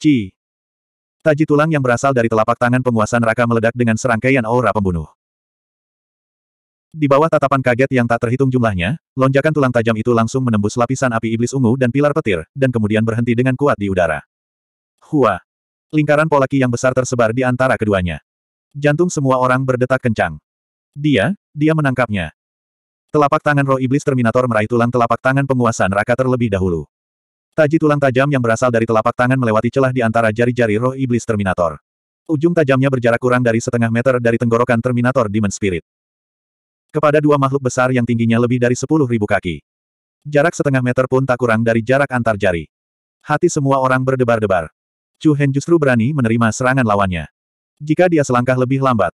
Ci. Taji tulang yang berasal dari telapak tangan penguasa neraka meledak dengan serangkaian aura pembunuh. Di bawah tatapan kaget yang tak terhitung jumlahnya, lonjakan tulang tajam itu langsung menembus lapisan api iblis ungu dan pilar petir, dan kemudian berhenti dengan kuat di udara. Hua. Lingkaran polaki yang besar tersebar di antara keduanya. Jantung semua orang berdetak kencang. Dia, dia menangkapnya. Telapak tangan roh iblis Terminator meraih tulang telapak tangan penguasa neraka terlebih dahulu. Taji tulang tajam yang berasal dari telapak tangan melewati celah di antara jari-jari roh iblis Terminator. Ujung tajamnya berjarak kurang dari setengah meter dari tenggorokan Terminator Demon Spirit. Kepada dua makhluk besar yang tingginya lebih dari sepuluh ribu kaki. Jarak setengah meter pun tak kurang dari jarak antar jari. Hati semua orang berdebar-debar. Chu Hen justru berani menerima serangan lawannya. Jika dia selangkah lebih lambat.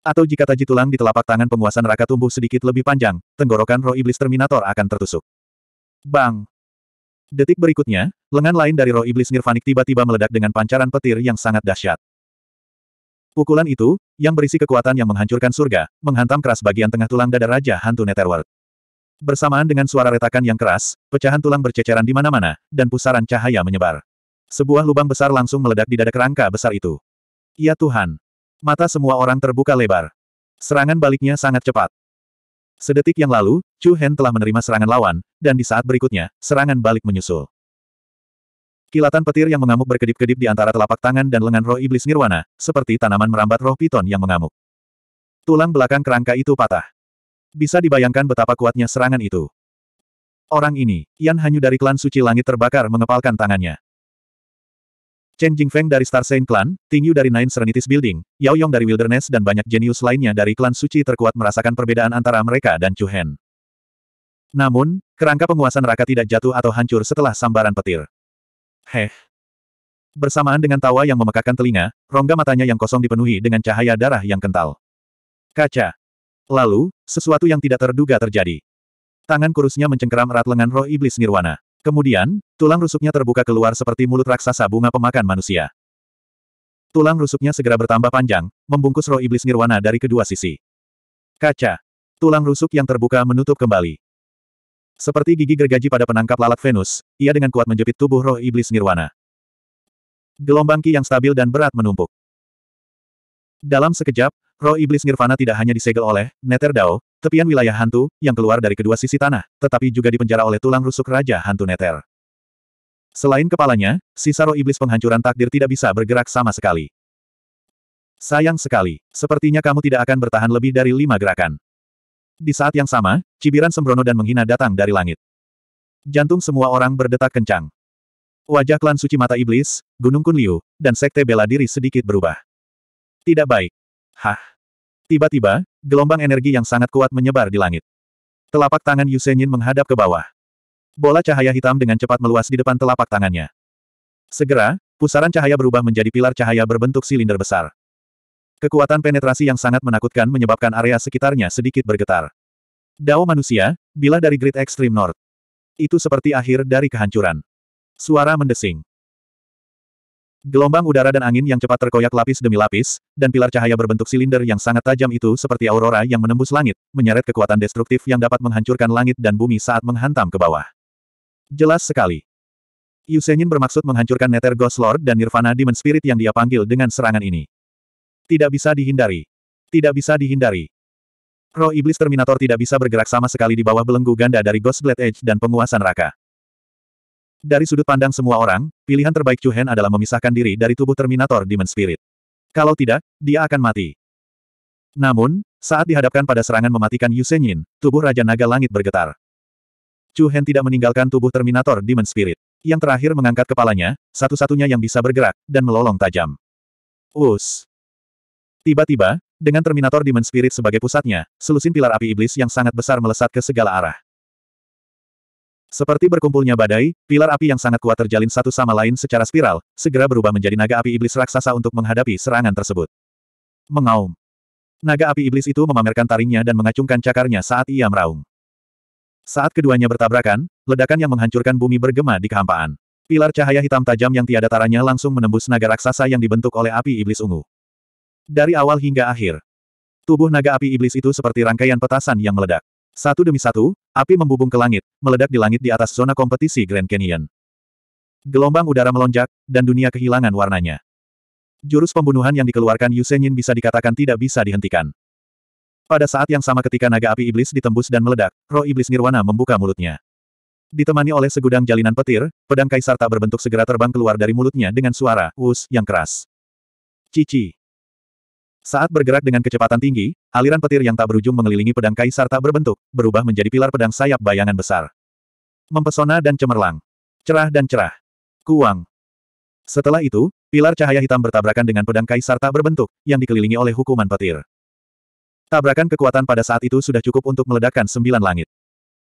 Atau jika taji tulang di telapak tangan penguasa neraka tumbuh sedikit lebih panjang, tenggorokan roh iblis Terminator akan tertusuk. Bang! Detik berikutnya, lengan lain dari roh iblis nirvanik tiba-tiba meledak dengan pancaran petir yang sangat dahsyat. Pukulan itu, yang berisi kekuatan yang menghancurkan surga, menghantam keras bagian tengah tulang dada Raja Hantu Netherworld. Bersamaan dengan suara retakan yang keras, pecahan tulang berceceran di mana-mana, dan pusaran cahaya menyebar. Sebuah lubang besar langsung meledak di dada kerangka besar itu. Ya Tuhan! Mata semua orang terbuka lebar. Serangan baliknya sangat cepat. Sedetik yang lalu, Chu Hen telah menerima serangan lawan, dan di saat berikutnya, serangan balik menyusul. Kilatan petir yang mengamuk berkedip-kedip di antara telapak tangan dan lengan roh iblis nirwana, seperti tanaman merambat roh piton yang mengamuk. Tulang belakang kerangka itu patah. Bisa dibayangkan betapa kuatnya serangan itu. Orang ini, Yan Hanyu dari klan suci langit terbakar mengepalkan tangannya. Chen Jingfeng dari Star Saint Clan, Ting Yu dari Nine Serenities Building, Yao Yong dari Wilderness dan banyak jenius lainnya dari klan suci terkuat merasakan perbedaan antara mereka dan Chu Hen. Namun, kerangka penguasa neraka tidak jatuh atau hancur setelah sambaran petir. Heh. Bersamaan dengan tawa yang memekakkan telinga, rongga matanya yang kosong dipenuhi dengan cahaya darah yang kental. Kaca. Lalu, sesuatu yang tidak terduga terjadi. Tangan kurusnya mencengkeram erat lengan roh iblis nirwana. Kemudian, tulang rusuknya terbuka keluar seperti mulut raksasa bunga pemakan manusia. Tulang rusuknya segera bertambah panjang, membungkus roh iblis nirwana dari kedua sisi. Kaca. Tulang rusuk yang terbuka menutup kembali. Seperti gigi gergaji pada penangkap lalat Venus, ia dengan kuat menjepit tubuh roh iblis nirwana. Gelombang ki yang stabil dan berat menumpuk. Dalam sekejap, roh iblis nirvana tidak hanya disegel oleh Nether Dao, tepian wilayah hantu, yang keluar dari kedua sisi tanah, tetapi juga dipenjara oleh tulang rusuk Raja Hantu Neter. Selain kepalanya, sisa roh iblis penghancuran takdir tidak bisa bergerak sama sekali. Sayang sekali, sepertinya kamu tidak akan bertahan lebih dari lima gerakan. Di saat yang sama, cibiran sembrono dan menghina datang dari langit. Jantung semua orang berdetak kencang. Wajah klan suci mata iblis, Gunung Kunliu, dan sekte bela diri sedikit berubah. Tidak baik. Hah. Tiba-tiba, gelombang energi yang sangat kuat menyebar di langit. Telapak tangan Yu Senyin menghadap ke bawah. Bola cahaya hitam dengan cepat meluas di depan telapak tangannya. Segera, pusaran cahaya berubah menjadi pilar cahaya berbentuk silinder besar. Kekuatan penetrasi yang sangat menakutkan menyebabkan area sekitarnya sedikit bergetar. Dao manusia, bila dari Great Extreme North. Itu seperti akhir dari kehancuran. Suara mendesing. Gelombang udara dan angin yang cepat terkoyak lapis demi lapis, dan pilar cahaya berbentuk silinder yang sangat tajam itu seperti aurora yang menembus langit, menyeret kekuatan destruktif yang dapat menghancurkan langit dan bumi saat menghantam ke bawah. Jelas sekali. Yu Senyin bermaksud menghancurkan Nether Ghost Lord dan Nirvana Demon Spirit yang dia panggil dengan serangan ini. Tidak bisa dihindari. Tidak bisa dihindari. Roh Iblis Terminator tidak bisa bergerak sama sekali di bawah belenggu ganda dari Ghost Blade Edge dan penguasa neraka. Dari sudut pandang semua orang, pilihan terbaik Chu Hen adalah memisahkan diri dari tubuh Terminator Demon Spirit. Kalau tidak, dia akan mati. Namun, saat dihadapkan pada serangan mematikan Yu Senyin, tubuh Raja Naga Langit bergetar. Chu Hen tidak meninggalkan tubuh Terminator Demon Spirit. Yang terakhir mengangkat kepalanya, satu-satunya yang bisa bergerak, dan melolong tajam. Us. Tiba-tiba, dengan Terminator Demon Spirit sebagai pusatnya, selusin pilar api iblis yang sangat besar melesat ke segala arah. Seperti berkumpulnya badai, pilar api yang sangat kuat terjalin satu sama lain secara spiral, segera berubah menjadi naga api iblis raksasa untuk menghadapi serangan tersebut. Mengaum. Naga api iblis itu memamerkan taringnya dan mengacungkan cakarnya saat ia meraung. Saat keduanya bertabrakan, ledakan yang menghancurkan bumi bergema di kehampaan. Pilar cahaya hitam tajam yang tiada taranya langsung menembus naga raksasa yang dibentuk oleh api iblis ungu. Dari awal hingga akhir, tubuh naga api iblis itu seperti rangkaian petasan yang meledak. Satu demi satu, api membubung ke langit, meledak di langit di atas zona kompetisi Grand Canyon. Gelombang udara melonjak, dan dunia kehilangan warnanya. Jurus pembunuhan yang dikeluarkan Yu Senyin bisa dikatakan tidak bisa dihentikan. Pada saat yang sama ketika naga api iblis ditembus dan meledak, roh iblis nirwana membuka mulutnya. Ditemani oleh segudang jalinan petir, pedang kaisar tak berbentuk segera terbang keluar dari mulutnya dengan suara us yang keras. Cici. Saat bergerak dengan kecepatan tinggi, aliran petir yang tak berujung mengelilingi pedang kaisar tak berbentuk, berubah menjadi pilar pedang sayap bayangan besar. Mempesona dan cemerlang. Cerah dan cerah. Kuang. Setelah itu, pilar cahaya hitam bertabrakan dengan pedang kaisar tak berbentuk, yang dikelilingi oleh hukuman petir. Tabrakan kekuatan pada saat itu sudah cukup untuk meledakkan sembilan langit.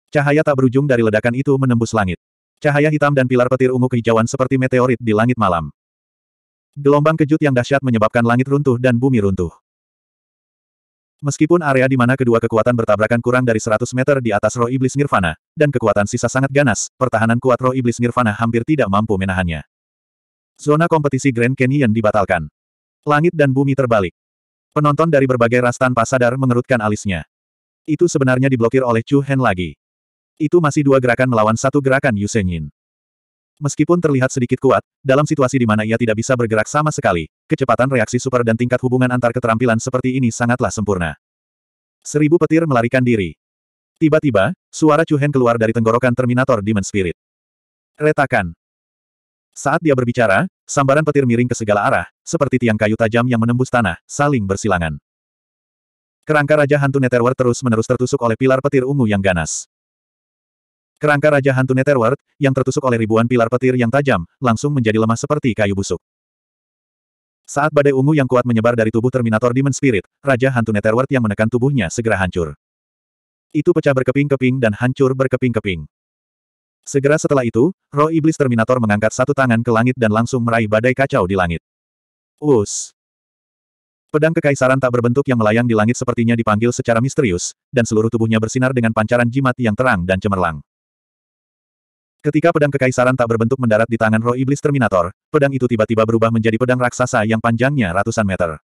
Cahaya tak berujung dari ledakan itu menembus langit. Cahaya hitam dan pilar petir ungu kehijauan seperti meteorit di langit malam. Gelombang kejut yang dahsyat menyebabkan langit runtuh dan bumi runtuh. Meskipun area di mana kedua kekuatan bertabrakan kurang dari 100 meter di atas roh iblis nirvana, dan kekuatan sisa sangat ganas, pertahanan kuat roh iblis nirvana hampir tidak mampu menahannya. Zona kompetisi Grand Canyon dibatalkan. Langit dan bumi terbalik. Penonton dari berbagai ras tanpa sadar mengerutkan alisnya. Itu sebenarnya diblokir oleh Chu Hen lagi. Itu masih dua gerakan melawan satu gerakan Yu Senyin. Meskipun terlihat sedikit kuat, dalam situasi di mana ia tidak bisa bergerak sama sekali, kecepatan reaksi super dan tingkat hubungan antar keterampilan seperti ini sangatlah sempurna. Seribu petir melarikan diri. Tiba-tiba, suara Chuhen keluar dari tenggorokan Terminator Demon Spirit. Retakan. Saat dia berbicara, sambaran petir miring ke segala arah, seperti tiang kayu tajam yang menembus tanah, saling bersilangan. Kerangka Raja Hantu Netherworld terus-menerus tertusuk oleh pilar petir ungu yang ganas. Kerangka Raja Hantu Netherworld, yang tertusuk oleh ribuan pilar petir yang tajam, langsung menjadi lemah seperti kayu busuk. Saat badai ungu yang kuat menyebar dari tubuh Terminator Demon Spirit, Raja Hantu Netherworld yang menekan tubuhnya segera hancur. Itu pecah berkeping-keping dan hancur berkeping-keping. Segera setelah itu, roh iblis Terminator mengangkat satu tangan ke langit dan langsung meraih badai kacau di langit. Us! Pedang kekaisaran tak berbentuk yang melayang di langit sepertinya dipanggil secara misterius, dan seluruh tubuhnya bersinar dengan pancaran jimat yang terang dan cemerlang. Ketika pedang kekaisaran tak berbentuk mendarat di tangan roh iblis Terminator, pedang itu tiba-tiba berubah menjadi pedang raksasa yang panjangnya ratusan meter.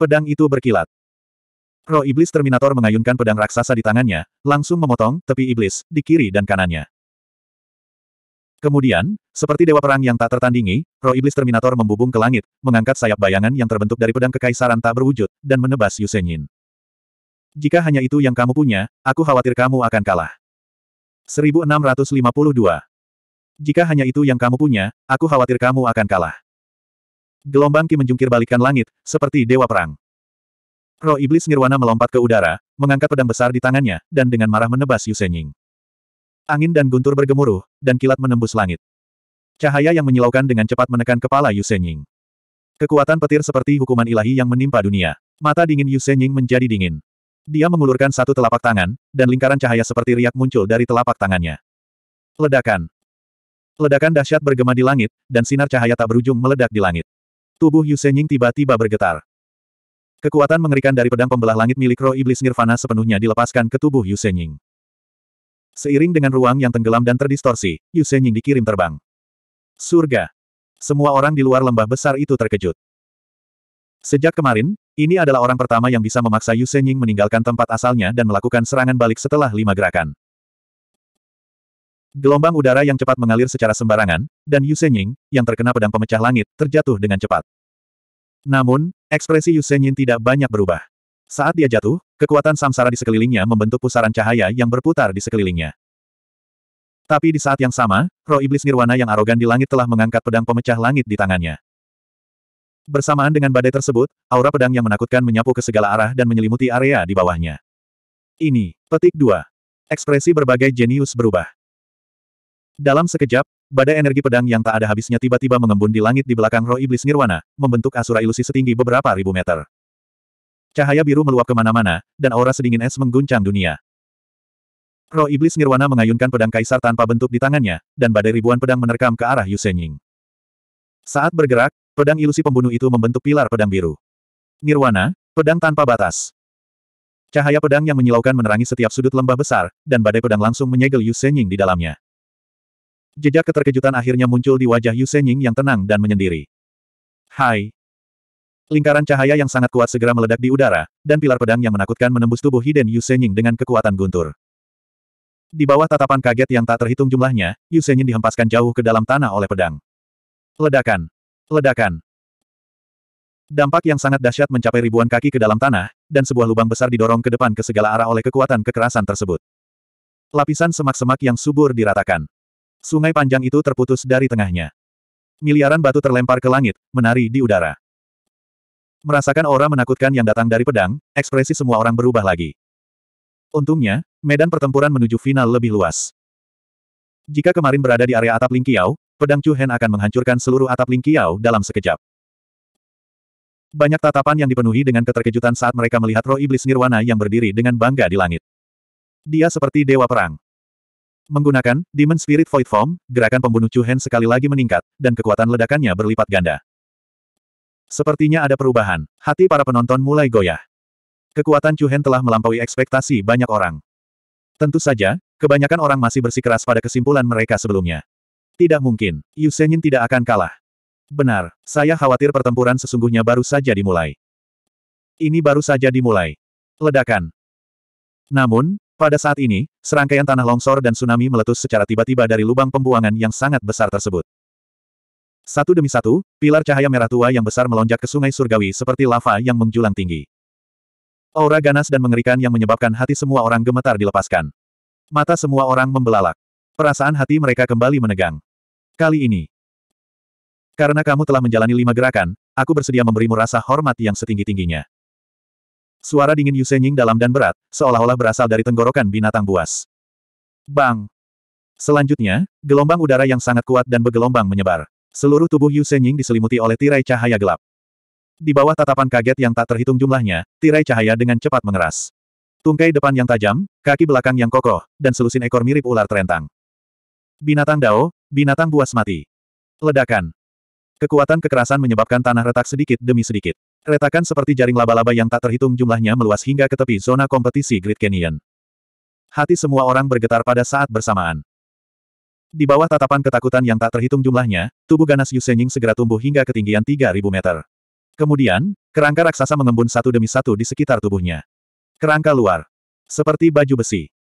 Pedang itu berkilat. Roh iblis Terminator mengayunkan pedang raksasa di tangannya, langsung memotong tepi iblis di kiri dan kanannya. Kemudian, seperti dewa perang yang tak tertandingi, roh iblis Terminator membubung ke langit, mengangkat sayap bayangan yang terbentuk dari pedang kekaisaran tak berwujud, dan menebas Yusenyin. Jika hanya itu yang kamu punya, aku khawatir kamu akan kalah. 1652. Jika hanya itu yang kamu punya, aku khawatir kamu akan kalah. Gelombang Ki menjungkir balikan langit, seperti dewa perang. Roh iblis nirwana melompat ke udara, mengangkat pedang besar di tangannya, dan dengan marah menebas Yusenying. Angin dan guntur bergemuruh, dan kilat menembus langit. Cahaya yang menyilaukan dengan cepat menekan kepala Yusenying. Kekuatan petir seperti hukuman ilahi yang menimpa dunia. Mata dingin Yusenying menjadi dingin. Dia mengulurkan satu telapak tangan, dan lingkaran cahaya seperti riak muncul dari telapak tangannya. Ledakan. Ledakan dahsyat bergema di langit, dan sinar cahaya tak berujung meledak di langit. Tubuh Yu Senying tiba-tiba bergetar. Kekuatan mengerikan dari pedang pembelah langit milik roh iblis nirvana sepenuhnya dilepaskan ke tubuh Yu Senying. Seiring dengan ruang yang tenggelam dan terdistorsi, Yu Senying dikirim terbang. Surga. Semua orang di luar lembah besar itu terkejut. Sejak kemarin, ini adalah orang pertama yang bisa memaksa Yu Senying meninggalkan tempat asalnya dan melakukan serangan balik setelah lima gerakan. Gelombang udara yang cepat mengalir secara sembarangan, dan Yu Senying, yang terkena pedang pemecah langit, terjatuh dengan cepat. Namun, ekspresi Yu Senying tidak banyak berubah. Saat dia jatuh, kekuatan samsara di sekelilingnya membentuk pusaran cahaya yang berputar di sekelilingnya. Tapi di saat yang sama, roh iblis nirwana yang arogan di langit telah mengangkat pedang pemecah langit di tangannya. Bersamaan dengan badai tersebut, aura pedang yang menakutkan menyapu ke segala arah dan menyelimuti area di bawahnya. Ini, petik 2. Ekspresi berbagai jenius berubah. Dalam sekejap, badai energi pedang yang tak ada habisnya tiba-tiba mengembun di langit di belakang roh iblis nirwana, membentuk asura ilusi setinggi beberapa ribu meter. Cahaya biru meluap ke mana-mana, dan aura sedingin es mengguncang dunia. Roh iblis nirwana mengayunkan pedang kaisar tanpa bentuk di tangannya, dan badai ribuan pedang menerkam ke arah Yusenying. Saat bergerak, Pedang ilusi pembunuh itu membentuk pilar pedang biru. Nirwana, pedang tanpa batas. Cahaya pedang yang menyilaukan menerangi setiap sudut lembah besar, dan badai pedang langsung menyegel Yu Senying di dalamnya. Jejak keterkejutan akhirnya muncul di wajah Yu Senying yang tenang dan menyendiri. Hai! Lingkaran cahaya yang sangat kuat segera meledak di udara, dan pilar pedang yang menakutkan menembus tubuh Hiden Yu Senying dengan kekuatan guntur. Di bawah tatapan kaget yang tak terhitung jumlahnya, Yu Senyin dihempaskan jauh ke dalam tanah oleh pedang. Ledakan. Ledakan. Dampak yang sangat dahsyat mencapai ribuan kaki ke dalam tanah, dan sebuah lubang besar didorong ke depan ke segala arah oleh kekuatan kekerasan tersebut. Lapisan semak-semak yang subur diratakan. Sungai panjang itu terputus dari tengahnya. Miliaran batu terlempar ke langit, menari di udara. Merasakan aura menakutkan yang datang dari pedang, ekspresi semua orang berubah lagi. Untungnya, medan pertempuran menuju final lebih luas. Jika kemarin berada di area atap Lingkiao, pedang Chu Hen akan menghancurkan seluruh atap Lingkiao dalam sekejap. Banyak tatapan yang dipenuhi dengan keterkejutan saat mereka melihat roh iblis nirwana yang berdiri dengan bangga di langit. Dia seperti dewa perang. Menggunakan Demon Spirit Void Form, gerakan pembunuh Chuhen sekali lagi meningkat, dan kekuatan ledakannya berlipat ganda. Sepertinya ada perubahan. Hati para penonton mulai goyah. Kekuatan Chuhen telah melampaui ekspektasi banyak orang. Tentu saja, kebanyakan orang masih bersikeras pada kesimpulan mereka sebelumnya. Tidak mungkin, Yu Senyin tidak akan kalah. Benar, saya khawatir pertempuran sesungguhnya baru saja dimulai. Ini baru saja dimulai. Ledakan. Namun, pada saat ini, serangkaian tanah longsor dan tsunami meletus secara tiba-tiba dari lubang pembuangan yang sangat besar tersebut. Satu demi satu, pilar cahaya merah tua yang besar melonjak ke sungai surgawi seperti lava yang menjulang tinggi. Aura ganas dan mengerikan yang menyebabkan hati semua orang gemetar dilepaskan. Mata semua orang membelalak. Perasaan hati mereka kembali menegang. Kali ini, karena kamu telah menjalani lima gerakan, aku bersedia memberimu rasa hormat yang setinggi-tingginya. Suara dingin Yu Senying dalam dan berat, seolah-olah berasal dari tenggorokan binatang buas. Bang! Selanjutnya, gelombang udara yang sangat kuat dan bergelombang menyebar. Seluruh tubuh Yu Senying diselimuti oleh tirai cahaya gelap. Di bawah tatapan kaget yang tak terhitung jumlahnya, tirai cahaya dengan cepat mengeras. Tungkai depan yang tajam, kaki belakang yang kokoh, dan selusin ekor mirip ular terentang. Binatang Dao, binatang buas mati. Ledakan. Kekuatan kekerasan menyebabkan tanah retak sedikit demi sedikit. Retakan seperti jaring laba-laba yang tak terhitung jumlahnya meluas hingga ke tepi zona kompetisi Great Canyon. Hati semua orang bergetar pada saat bersamaan. Di bawah tatapan ketakutan yang tak terhitung jumlahnya, tubuh ganas Yu Senying segera tumbuh hingga ketinggian 3000 meter. Kemudian, kerangka raksasa mengembun satu demi satu di sekitar tubuhnya. Kerangka luar. Seperti baju besi.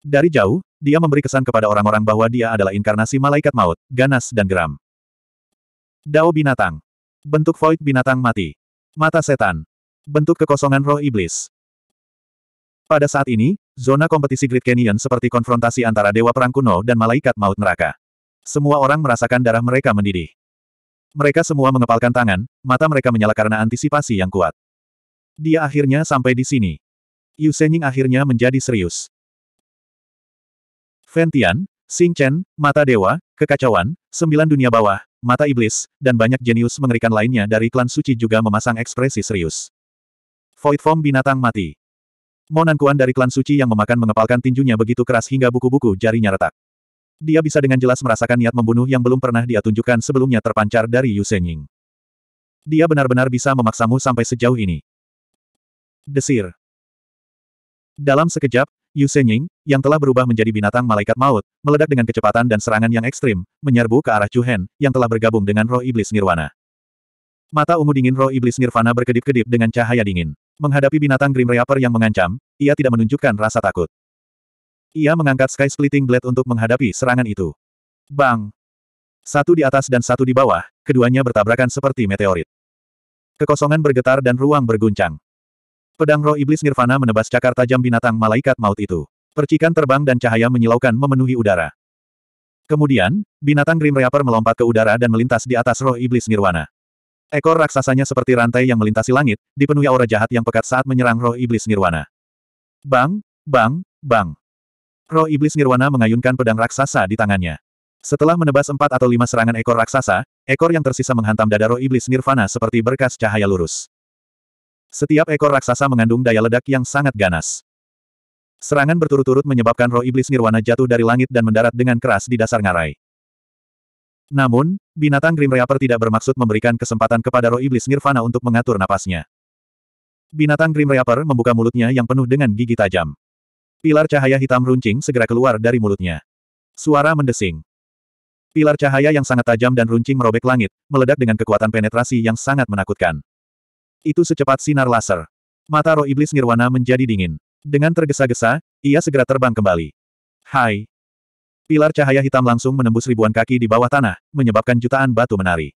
Dari jauh, dia memberi kesan kepada orang-orang bahwa dia adalah inkarnasi malaikat maut, ganas dan geram. Dao binatang. Bentuk void binatang mati. Mata setan. Bentuk kekosongan roh iblis. Pada saat ini, zona kompetisi Great Canyon seperti konfrontasi antara dewa perang kuno dan malaikat maut neraka. Semua orang merasakan darah mereka mendidih. Mereka semua mengepalkan tangan, mata mereka menyala karena antisipasi yang kuat. Dia akhirnya sampai di sini. Yu Senying akhirnya menjadi serius. Fentian, Xing Chen, Mata Dewa, Kekacauan, Sembilan Dunia Bawah, mata iblis, dan banyak jenius mengerikan lainnya dari klan suci juga memasang ekspresi serius. Void Form binatang mati. Monan Kuan dari klan suci yang memakan mengepalkan tinjunya begitu keras hingga buku-buku jarinya retak. Dia bisa dengan jelas merasakan niat membunuh yang belum pernah dia tunjukkan sebelumnya terpancar dari Yu Senying. Dia benar-benar bisa memaksamu sampai sejauh ini. Desir. Dalam sekejap, Yu Senying, yang telah berubah menjadi binatang malaikat maut, meledak dengan kecepatan dan serangan yang ekstrim, menyerbu ke arah Chu Hen, yang telah bergabung dengan roh iblis nirwana. Mata ungu dingin roh iblis nirvana berkedip-kedip dengan cahaya dingin. Menghadapi binatang Grim Reaper yang mengancam, ia tidak menunjukkan rasa takut. Ia mengangkat Sky Splitting Blade untuk menghadapi serangan itu. Bang! Satu di atas dan satu di bawah, keduanya bertabrakan seperti meteorit. Kekosongan bergetar dan ruang berguncang. Pedang roh iblis nirvana menebas cakar tajam binatang malaikat maut itu. Percikan terbang dan cahaya menyilaukan memenuhi udara. Kemudian, binatang Grim Reaper melompat ke udara dan melintas di atas roh iblis nirwana. Ekor raksasanya seperti rantai yang melintasi langit, dipenuhi aura jahat yang pekat saat menyerang roh iblis nirwana. Bang, bang, bang. Roh iblis nirwana mengayunkan pedang raksasa di tangannya. Setelah menebas empat atau lima serangan ekor raksasa, ekor yang tersisa menghantam dada roh iblis nirvana seperti berkas cahaya lurus. Setiap ekor raksasa mengandung daya ledak yang sangat ganas. Serangan berturut-turut menyebabkan roh iblis nirwana jatuh dari langit dan mendarat dengan keras di dasar ngarai. Namun, binatang Grim Reaper tidak bermaksud memberikan kesempatan kepada roh iblis nirvana untuk mengatur napasnya. Binatang Grim Reaper membuka mulutnya yang penuh dengan gigi tajam. Pilar cahaya hitam runcing segera keluar dari mulutnya. Suara mendesing. Pilar cahaya yang sangat tajam dan runcing merobek langit, meledak dengan kekuatan penetrasi yang sangat menakutkan. Itu secepat sinar laser. Mata roh iblis nirwana menjadi dingin. Dengan tergesa-gesa, ia segera terbang kembali. Hai! Pilar cahaya hitam langsung menembus ribuan kaki di bawah tanah, menyebabkan jutaan batu menari.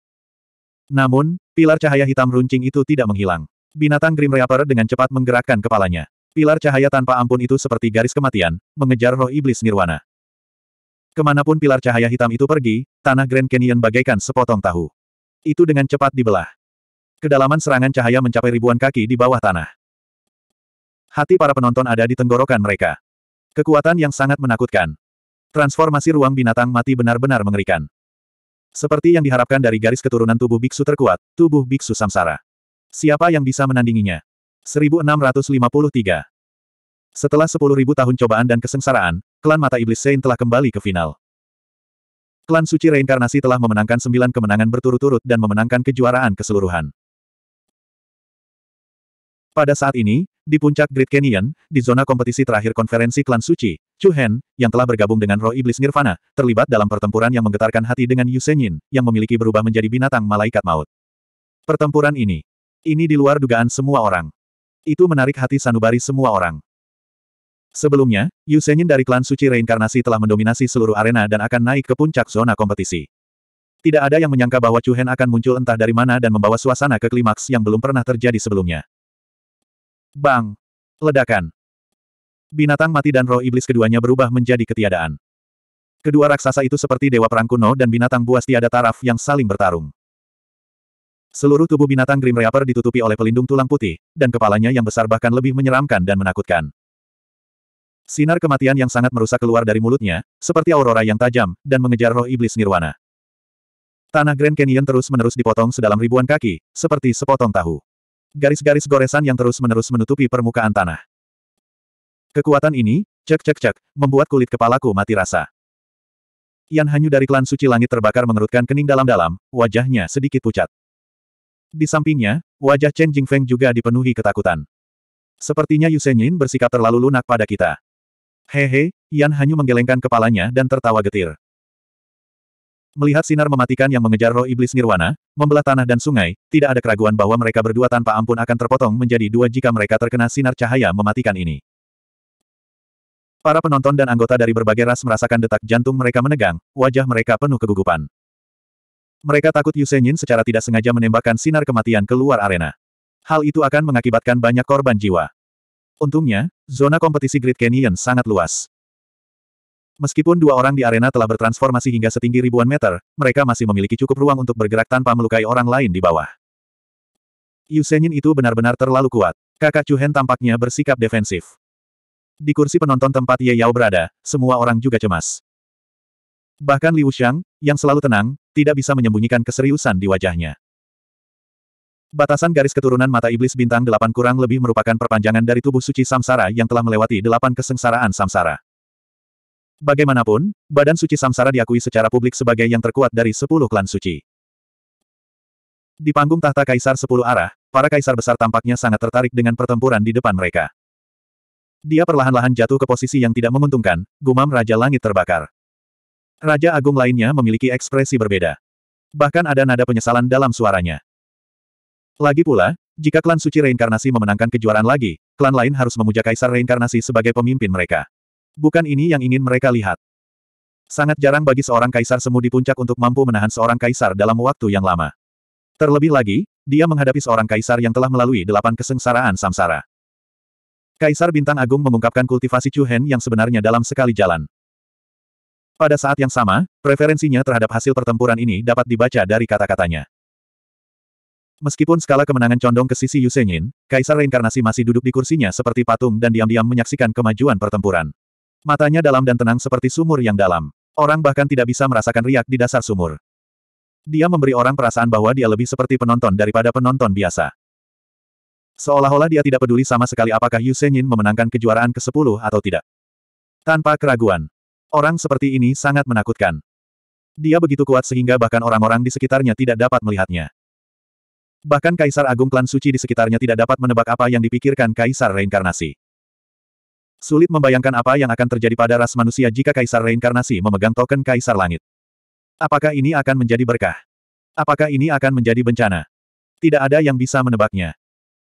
Namun, pilar cahaya hitam runcing itu tidak menghilang. Binatang Grim Reaper dengan cepat menggerakkan kepalanya. Pilar cahaya tanpa ampun itu seperti garis kematian, mengejar roh iblis nirwana. Ke mana pun pilar cahaya hitam itu pergi, tanah Grand Canyon bagaikan sepotong tahu. Itu dengan cepat dibelah. Kedalaman serangan cahaya mencapai ribuan kaki di bawah tanah. Hati para penonton ada di tenggorokan mereka. Kekuatan yang sangat menakutkan. Transformasi ruang binatang mati benar-benar mengerikan. Seperti yang diharapkan dari garis keturunan tubuh biksu terkuat, tubuh biksu samsara. Siapa yang bisa menandinginya? 1653 Setelah 10.000 tahun cobaan dan kesengsaraan, klan mata iblis Saint telah kembali ke final. Klan suci reinkarnasi telah memenangkan sembilan kemenangan berturut-turut dan memenangkan kejuaraan keseluruhan. Pada saat ini, di puncak Great Canyon, di zona kompetisi terakhir konferensi klan suci, Chu Hen, yang telah bergabung dengan roh iblis Nirvana, terlibat dalam pertempuran yang menggetarkan hati dengan Yu Senyin, yang memiliki berubah menjadi binatang malaikat maut. Pertempuran ini, ini di luar dugaan semua orang. Itu menarik hati sanubari semua orang. Sebelumnya, Yu Senyin dari klan suci reinkarnasi telah mendominasi seluruh arena dan akan naik ke puncak zona kompetisi. Tidak ada yang menyangka bahwa Chu Hen akan muncul entah dari mana dan membawa suasana ke klimaks yang belum pernah terjadi sebelumnya. Bang! Ledakan. Binatang mati dan roh iblis keduanya berubah menjadi ketiadaan. Kedua raksasa itu seperti dewa perang kuno dan binatang buas tiada taraf yang saling bertarung. Seluruh tubuh binatang Grim Reaper ditutupi oleh pelindung tulang putih, dan kepalanya yang besar bahkan lebih menyeramkan dan menakutkan. Sinar kematian yang sangat merusak keluar dari mulutnya, seperti aurora yang tajam, dan mengejar roh iblis nirwana. Tanah Grand Canyon terus-menerus dipotong sedalam ribuan kaki, seperti sepotong tahu. Garis-garis goresan yang terus-menerus menutupi permukaan tanah. Kekuatan ini, cek cek cek, membuat kulit kepalaku mati rasa. Yan Hanyu dari klan suci langit terbakar mengerutkan kening dalam-dalam, wajahnya sedikit pucat. Di sampingnya, wajah Chen Jingfeng juga dipenuhi ketakutan. Sepertinya Yu Senyin bersikap terlalu lunak pada kita. Hehe, Yan Hanyu menggelengkan kepalanya dan tertawa getir. Melihat sinar mematikan yang mengejar roh iblis nirwana, membelah tanah dan sungai, tidak ada keraguan bahwa mereka berdua tanpa ampun akan terpotong menjadi dua jika mereka terkena sinar cahaya mematikan ini. Para penonton dan anggota dari berbagai ras merasakan detak jantung mereka menegang, wajah mereka penuh kegugupan. Mereka takut Yu Senyin secara tidak sengaja menembakkan sinar kematian keluar arena. Hal itu akan mengakibatkan banyak korban jiwa. Untungnya, zona kompetisi Great Canyon sangat luas. Meskipun dua orang di arena telah bertransformasi hingga setinggi ribuan meter, mereka masih memiliki cukup ruang untuk bergerak tanpa melukai orang lain di bawah. Yu Senyin itu benar-benar terlalu kuat. Kakak Chu Hen tampaknya bersikap defensif. Di kursi penonton tempat Ye Yao berada, semua orang juga cemas. Bahkan Liu Xiang, yang selalu tenang, tidak bisa menyembunyikan keseriusan di wajahnya. Batasan garis keturunan mata iblis bintang delapan kurang lebih merupakan perpanjangan dari tubuh suci samsara yang telah melewati delapan kesengsaraan samsara. Bagaimanapun, badan suci samsara diakui secara publik sebagai yang terkuat dari sepuluh klan suci. Di panggung tahta kaisar sepuluh arah, para kaisar besar tampaknya sangat tertarik dengan pertempuran di depan mereka. Dia perlahan-lahan jatuh ke posisi yang tidak menguntungkan, gumam Raja Langit terbakar. Raja Agung lainnya memiliki ekspresi berbeda. Bahkan ada nada penyesalan dalam suaranya. Lagi pula, jika klan suci reinkarnasi memenangkan kejuaraan lagi, klan lain harus memuja kaisar reinkarnasi sebagai pemimpin mereka. Bukan ini yang ingin mereka lihat. Sangat jarang bagi seorang kaisar semu di puncak untuk mampu menahan seorang kaisar dalam waktu yang lama. Terlebih lagi, dia menghadapi seorang kaisar yang telah melalui delapan kesengsaraan samsara. Kaisar Bintang Agung mengungkapkan kultivasi Chu Hen yang sebenarnya dalam sekali jalan. Pada saat yang sama, preferensinya terhadap hasil pertempuran ini dapat dibaca dari kata-katanya. Meskipun skala kemenangan condong ke sisi Yu Senyin, Kaisar Reinkarnasi masih duduk di kursinya seperti patung dan diam-diam menyaksikan kemajuan pertempuran. Matanya dalam dan tenang seperti sumur yang dalam. Orang bahkan tidak bisa merasakan riak di dasar sumur. Dia memberi orang perasaan bahwa dia lebih seperti penonton daripada penonton biasa. Seolah-olah dia tidak peduli sama sekali apakah Yu Senyin memenangkan kejuaraan ke-10 atau tidak. Tanpa keraguan. Orang seperti ini sangat menakutkan. Dia begitu kuat sehingga bahkan orang-orang di sekitarnya tidak dapat melihatnya. Bahkan Kaisar Agung Klan Suci di sekitarnya tidak dapat menebak apa yang dipikirkan Kaisar Reinkarnasi. Sulit membayangkan apa yang akan terjadi pada ras manusia jika Kaisar Reinkarnasi memegang token Kaisar Langit. Apakah ini akan menjadi berkah? Apakah ini akan menjadi bencana? Tidak ada yang bisa menebaknya.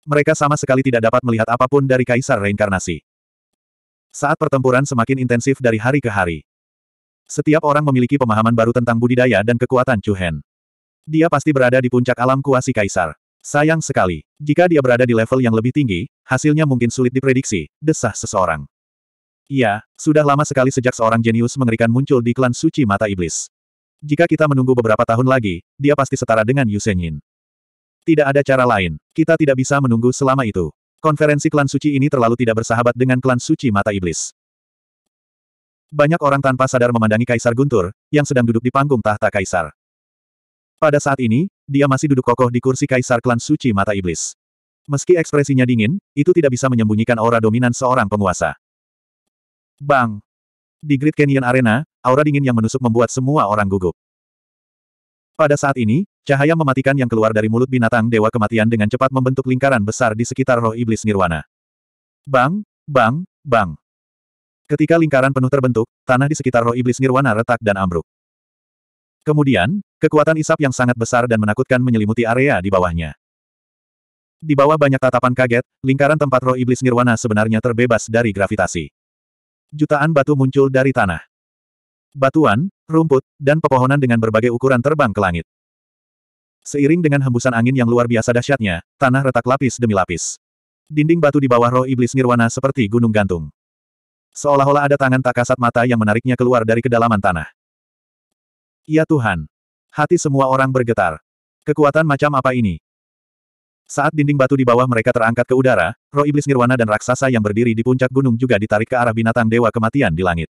Mereka sama sekali tidak dapat melihat apa pun dari Kaisar Reinkarnasi. Saat pertempuran semakin intensif dari hari ke hari. Setiap orang memiliki pemahaman baru tentang budidaya dan kekuatan Chu Hen. Dia pasti berada di puncak alam kuasi kaisar. Sayang sekali, jika dia berada di level yang lebih tinggi, hasilnya mungkin sulit diprediksi, desah seseorang. Iya, sudah lama sekali sejak seorang jenius mengerikan muncul di klan suci mata iblis. Jika kita menunggu beberapa tahun lagi, dia pasti setara dengan Yu Senyin. Tidak ada cara lain, kita tidak bisa menunggu selama itu. Konferensi klan suci ini terlalu tidak bersahabat dengan klan suci mata iblis. Banyak orang tanpa sadar memandangi Kaisar Guntur, yang sedang duduk di panggung tahta Kaisar. Pada saat ini, dia masih duduk kokoh di kursi kaisar klan suci mata iblis. Meski ekspresinya dingin, itu tidak bisa menyembunyikan aura dominan seorang penguasa. Bang! Di Great Canyon Arena, aura dingin yang menusuk membuat semua orang gugup. Pada saat ini, cahaya mematikan yang keluar dari mulut binatang Dewa Kematian dengan cepat membentuk lingkaran besar di sekitar roh iblis nirwana. Bang! Bang! Bang! Ketika lingkaran penuh terbentuk, tanah di sekitar roh iblis nirwana retak dan ambruk. Kemudian, kekuatan isap yang sangat besar dan menakutkan menyelimuti area di bawahnya. Di bawah banyak tatapan kaget, lingkaran tempat roh iblis nirwana sebenarnya terbebas dari gravitasi. Jutaan batu muncul dari tanah. Batuan, rumput, dan pepohonan dengan berbagai ukuran terbang ke langit. Seiring dengan hembusan angin yang luar biasa dahsyatnya, tanah retak lapis demi lapis. Dinding batu di bawah roh iblis nirwana seperti gunung gantung. Seolah-olah ada tangan tak kasat mata yang menariknya keluar dari kedalaman tanah. Ya Tuhan! Hati semua orang bergetar. Kekuatan macam apa ini? Saat dinding batu di bawah mereka terangkat ke udara, roh iblis nirwana dan raksasa yang berdiri di puncak gunung juga ditarik ke arah binatang dewa kematian di langit.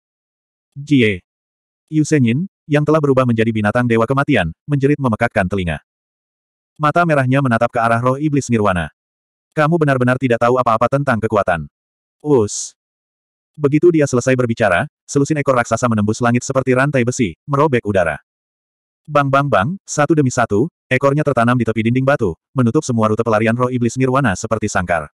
Jie. Yu Senyin, yang telah berubah menjadi binatang dewa kematian, menjerit memekakkan telinga. Mata merahnya menatap ke arah roh iblis nirwana. Kamu benar-benar tidak tahu apa-apa tentang kekuatan. Us. Begitu dia selesai berbicara, selusin ekor raksasa menembus langit seperti rantai besi, merobek udara. Bang bang bang, satu demi satu, ekornya tertanam di tepi dinding batu, menutup semua rute pelarian roh iblis nirwana seperti sangkar.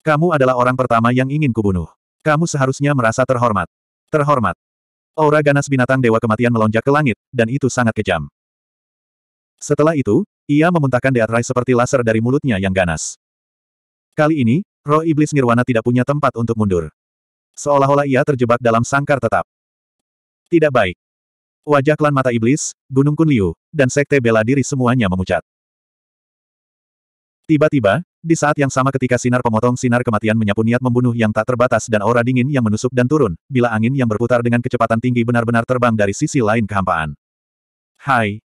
Kamu adalah orang pertama yang ingin kubunuh. Kamu seharusnya merasa terhormat. Terhormat. Aura ganas binatang dewa kematian melonjak ke langit, dan itu sangat kejam. Setelah itu, ia memuntahkan deatrai seperti laser dari mulutnya yang ganas. Kali ini, roh iblis nirwana tidak punya tempat untuk mundur. Seolah-olah ia terjebak dalam sangkar tetap. Tidak baik. Wajah klan mata iblis, Gunung Kunliu, dan Sekte Bela Diri semuanya memucat. Tiba-tiba, di saat yang sama ketika sinar pemotong sinar kematian menyapu niat membunuh yang tak terbatas dan aura dingin yang menusuk dan turun, bila angin yang berputar dengan kecepatan tinggi benar-benar terbang dari sisi lain kehampaan. Hai,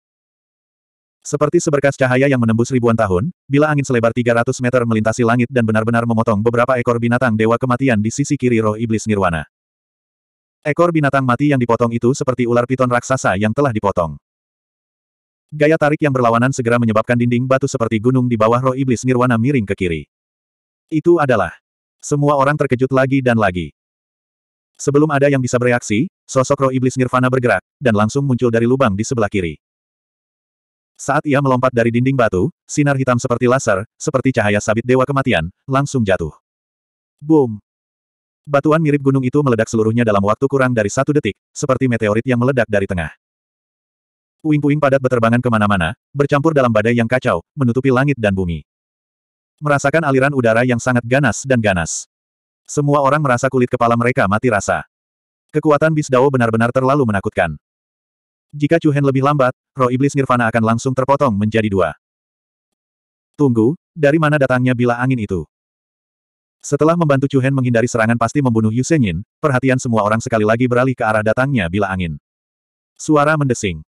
seperti seberkas cahaya yang menembus ribuan tahun, bila angin selebar 300 meter melintasi langit dan benar-benar memotong beberapa ekor binatang dewa kematian di sisi kiri roh iblis nirwana. Ekor binatang mati yang dipotong itu seperti ular piton raksasa yang telah dipotong. Gaya tarik yang berlawanan segera menyebabkan dinding batu seperti gunung di bawah roh iblis nirwana miring ke kiri. Itu adalah. Semua orang terkejut lagi dan lagi. Sebelum ada yang bisa bereaksi, sosok roh iblis nirvana bergerak, dan langsung muncul dari lubang di sebelah kiri. Saat ia melompat dari dinding batu, sinar hitam seperti laser, seperti cahaya sabit dewa kematian, langsung jatuh. Boom! Batuan mirip gunung itu meledak seluruhnya dalam waktu kurang dari satu detik, seperti meteorit yang meledak dari tengah. Puing-puing padat beterbangan ke mana-mana, bercampur dalam badai yang kacau, menutupi langit dan bumi. Merasakan aliran udara yang sangat ganas dan ganas. Semua orang merasa kulit kepala mereka mati rasa. Kekuatan Bisdao benar-benar terlalu menakutkan. Jika Chu Hen lebih lambat, roh iblis nirvana akan langsung terpotong menjadi dua. Tunggu, dari mana datangnya bila angin itu? Setelah membantu Chu Hen menghindari serangan pasti membunuh Yu Senyin, perhatian semua orang sekali lagi beralih ke arah datangnya bila angin. Suara mendesing.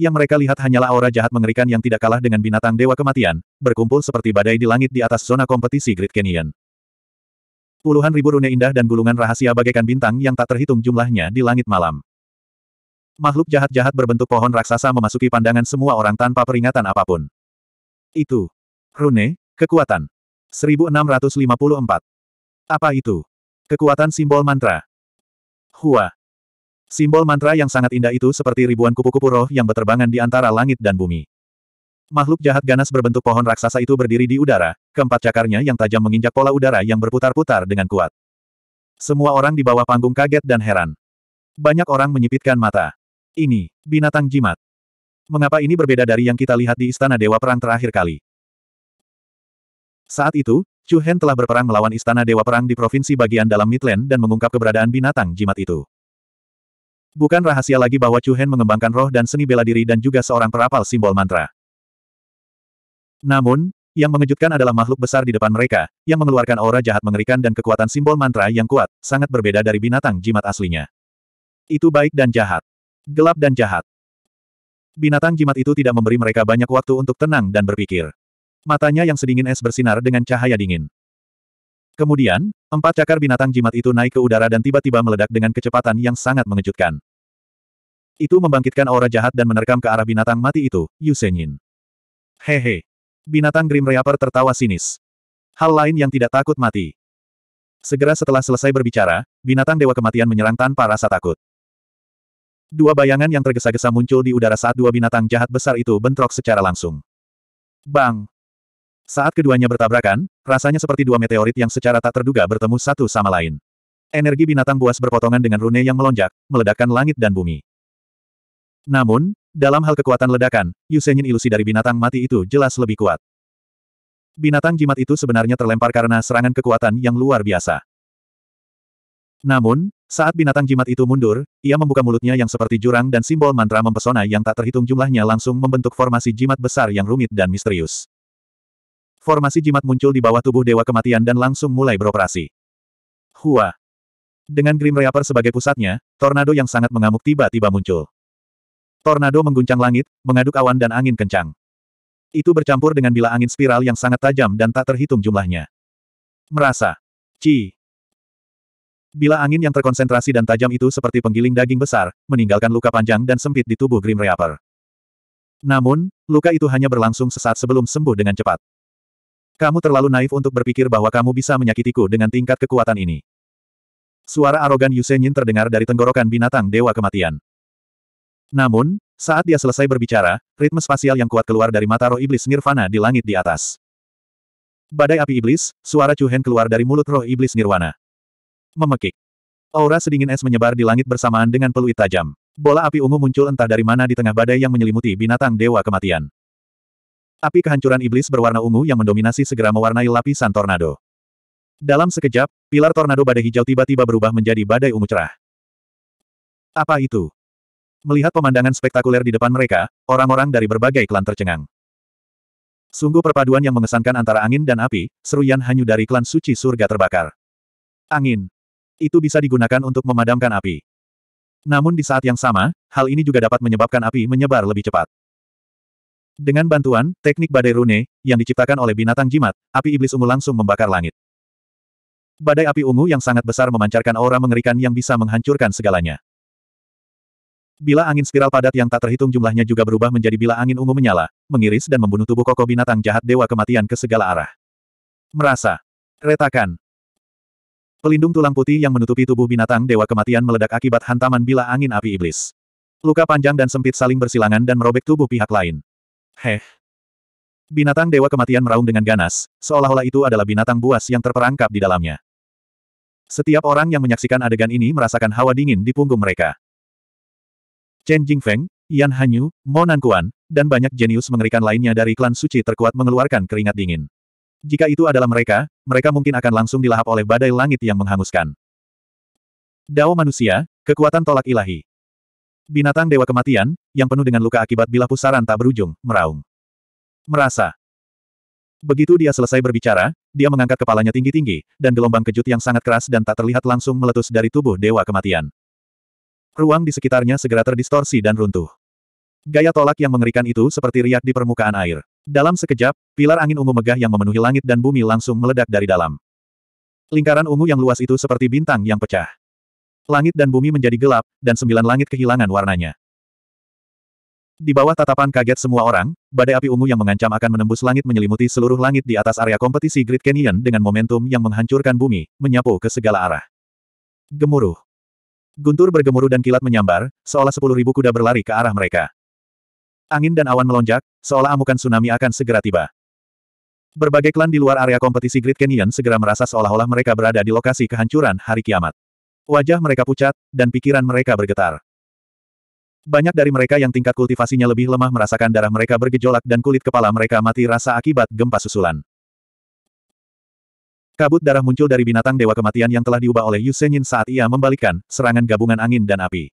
Yang mereka lihat hanyalah aura jahat mengerikan yang tidak kalah dengan binatang dewa kematian, berkumpul seperti badai di langit di atas zona kompetisi Great Canyon. Puluhan ribu rune indah dan gulungan rahasia bagaikan bintang yang tak terhitung jumlahnya di langit malam. Makhluk jahat-jahat berbentuk pohon raksasa memasuki pandangan semua orang tanpa peringatan apa pun. Itu. Rune, kekuatan. 1654. Apa itu? Kekuatan simbol mantra. Hua. Simbol mantra yang sangat indah itu seperti ribuan kupu-kupu roh yang berterbangan di antara langit dan bumi. Makhluk jahat ganas berbentuk pohon raksasa itu berdiri di udara, keempat cakarnya yang tajam menginjak pola udara yang berputar-putar dengan kuat. Semua orang di bawah panggung kaget dan heran. Banyak orang menyipitkan mata. Ini, binatang jimat. Mengapa ini berbeda dari yang kita lihat di Istana Dewa Perang terakhir kali? Saat itu, Chu Hen telah berperang melawan Istana Dewa Perang di provinsi bagian dalam Midland dan mengungkap keberadaan binatang jimat itu. Bukan rahasia lagi bahwa Chu Hen mengembangkan roh dan seni bela diri dan juga seorang perapal simbol mantra. Namun, yang mengejutkan adalah makhluk besar di depan mereka, yang mengeluarkan aura jahat mengerikan dan kekuatan simbol mantra yang kuat, sangat berbeda dari binatang jimat aslinya. Itu baik dan jahat. Gelap dan jahat. Binatang jimat itu tidak memberi mereka banyak waktu untuk tenang dan berpikir. Matanya yang sedingin es bersinar dengan cahaya dingin. Kemudian, empat cakar binatang jimat itu naik ke udara dan tiba-tiba meledak dengan kecepatan yang sangat mengejutkan. Itu membangkitkan aura jahat dan menerkam ke arah binatang mati itu, Yu Senyin. Hehe. Binatang Grim Reaper tertawa sinis. Hal lain yang tidak takut mati. Segera setelah selesai berbicara, binatang Dewa Kematian menyerang tanpa rasa takut. Dua bayangan yang tergesa-gesa muncul di udara saat dua binatang jahat besar itu bentrok secara langsung. Bang! Saat keduanya bertabrakan, rasanya seperti dua meteorit yang secara tak terduga bertemu satu sama lain. Energi binatang buas berpotongan dengan rune yang melonjak, meledakkan langit dan bumi. Namun, dalam hal kekuatan ledakan, Yusenyin ilusi dari binatang mati itu jelas lebih kuat. Binatang jimat itu sebenarnya terlempar karena serangan kekuatan yang luar biasa. Namun, saat binatang jimat itu mundur, ia membuka mulutnya yang seperti jurang dan simbol mantra mempesona yang tak terhitung jumlahnya langsung membentuk formasi jimat besar yang rumit dan misterius. Formasi jimat muncul di bawah tubuh Dewa Kematian dan langsung mulai beroperasi. Hua. Dengan Grim Reaper sebagai pusatnya, tornado yang sangat mengamuk tiba-tiba muncul. Tornado mengguncang langit, mengaduk awan dan angin kencang. Itu bercampur dengan bila angin spiral yang sangat tajam dan tak terhitung jumlahnya. Merasa. Ci. Bila angin yang terkonsentrasi dan tajam itu seperti penggiling daging besar, meninggalkan luka panjang dan sempit di tubuh Grim Reaper. Namun, luka itu hanya berlangsung sesaat sebelum sembuh dengan cepat. Kamu terlalu naif untuk berpikir bahwa kamu bisa menyakitiku dengan tingkat kekuatan ini. Suara arogan Yusenyin terdengar dari tenggorokan binatang Dewa Kematian. Namun, saat dia selesai berbicara, ritme spasial yang kuat keluar dari mata roh iblis nirvana di langit di atas. Badai api iblis, suara Chuhen keluar dari mulut roh iblis nirwana. Memekik. Aura sedingin es menyebar di langit bersamaan dengan peluit tajam. Bola api ungu muncul entah dari mana di tengah badai yang menyelimuti binatang dewa kematian. Api kehancuran iblis berwarna ungu yang mendominasi segera mewarnai lapisan tornado. Dalam sekejap, pilar tornado badai hijau tiba-tiba berubah menjadi badai ungu cerah. Apa itu? Melihat pemandangan spektakuler di depan mereka, orang-orang dari berbagai klan tercengang. Sungguh perpaduan yang mengesankan antara angin dan api, seruyan hanyu dari klan suci surga terbakar. Angin. Itu bisa digunakan untuk memadamkan api. Namun di saat yang sama, hal ini juga dapat menyebabkan api menyebar lebih cepat. Dengan bantuan teknik badai rune yang diciptakan oleh binatang jimat, api iblis ungu langsung membakar langit. Badai api ungu yang sangat besar memancarkan aura mengerikan yang bisa menghancurkan segalanya. Bila angin spiral padat yang tak terhitung jumlahnya juga berubah menjadi bila angin ungu menyala, mengiris dan membunuh tubuh kokoh binatang jahat dewa kematian ke segala arah. Merasa. Retakan. Pelindung tulang putih yang menutupi tubuh binatang dewa kematian meledak akibat hantaman bila angin api iblis. Luka panjang dan sempit saling bersilangan dan merobek tubuh pihak lain. Heh. Binatang dewa kematian meraung dengan ganas, seolah-olah itu adalah binatang buas yang terperangkap di dalamnya. Setiap orang yang menyaksikan adegan ini merasakan hawa dingin di punggung mereka. Chen Jingfeng, Yan Hanyu, Mo Nankuan, dan banyak jenius mengerikan lainnya dari klan suci terkuat mengeluarkan keringat dingin. Jika itu adalah mereka, mereka mungkin akan langsung dilahap oleh badai langit yang menghanguskan. Dao manusia, kekuatan tolak ilahi. Binatang dewa kematian, yang penuh dengan luka akibat bilah pusaran tak berujung, meraung. Merasa. Begitu dia selesai berbicara, dia mengangkat kepalanya tinggi-tinggi, dan gelombang kejut yang sangat keras dan tak terlihat langsung meletus dari tubuh dewa kematian. Ruang di sekitarnya segera terdistorsi dan runtuh. Gaya tolak yang mengerikan itu seperti riak di permukaan air. Dalam sekejap, pilar angin ungu megah yang memenuhi langit dan bumi langsung meledak dari dalam. Lingkaran ungu yang luas itu seperti bintang yang pecah. Langit dan bumi menjadi gelap, dan sembilan langit kehilangan warnanya. Di bawah tatapan kaget semua orang, badai api ungu yang mengancam akan menembus langit menyelimuti seluruh langit di atas area kompetisi Great Canyon dengan momentum yang menghancurkan bumi, menyapu ke segala arah. Gemuruh. Guntur bergemuruh dan kilat menyambar, seolah sepuluh ribu kuda berlari ke arah mereka. Angin dan awan melonjak, seolah amukan tsunami akan segera tiba. Berbagai klan di luar area kompetisi Great Canyon segera merasa seolah-olah mereka berada di lokasi kehancuran hari kiamat. Wajah mereka pucat, dan pikiran mereka bergetar. Banyak dari mereka yang tingkat kultivasinya lebih lemah merasakan darah mereka bergejolak dan kulit kepala mereka mati rasa akibat gempa susulan. Kabut darah muncul dari binatang dewa kematian yang telah diubah oleh Yu Senyin saat ia membalikkan serangan gabungan angin dan api.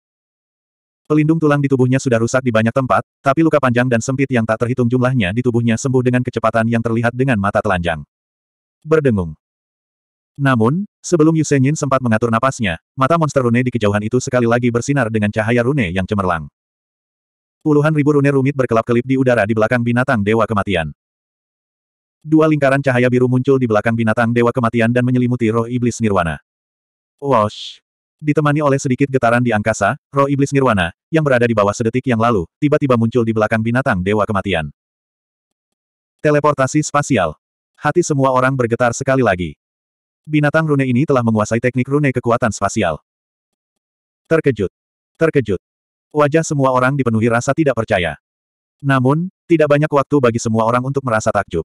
Pelindung tulang di tubuhnya sudah rusak di banyak tempat, tapi luka panjang dan sempit yang tak terhitung jumlahnya di tubuhnya sembuh dengan kecepatan yang terlihat dengan mata telanjang. Berdengung. Namun, sebelum Yu Senyin sempat mengatur napasnya, mata monster rune di kejauhan itu sekali lagi bersinar dengan cahaya rune yang cemerlang. Puluhan ribu rune rumit berkelap-kelip di udara di belakang binatang dewa kematian. Dua lingkaran cahaya biru muncul di belakang binatang dewa kematian dan menyelimuti roh iblis nirwana. Wash! Ditemani oleh sedikit getaran di angkasa, roh iblis nirwana, yang berada di bawah sedetik yang lalu, tiba-tiba muncul di belakang binatang dewa kematian. Teleportasi spasial. Hati semua orang bergetar sekali lagi. Binatang rune ini telah menguasai teknik rune kekuatan spasial. Terkejut. Terkejut. Wajah semua orang dipenuhi rasa tidak percaya. Namun, tidak banyak waktu bagi semua orang untuk merasa takjub.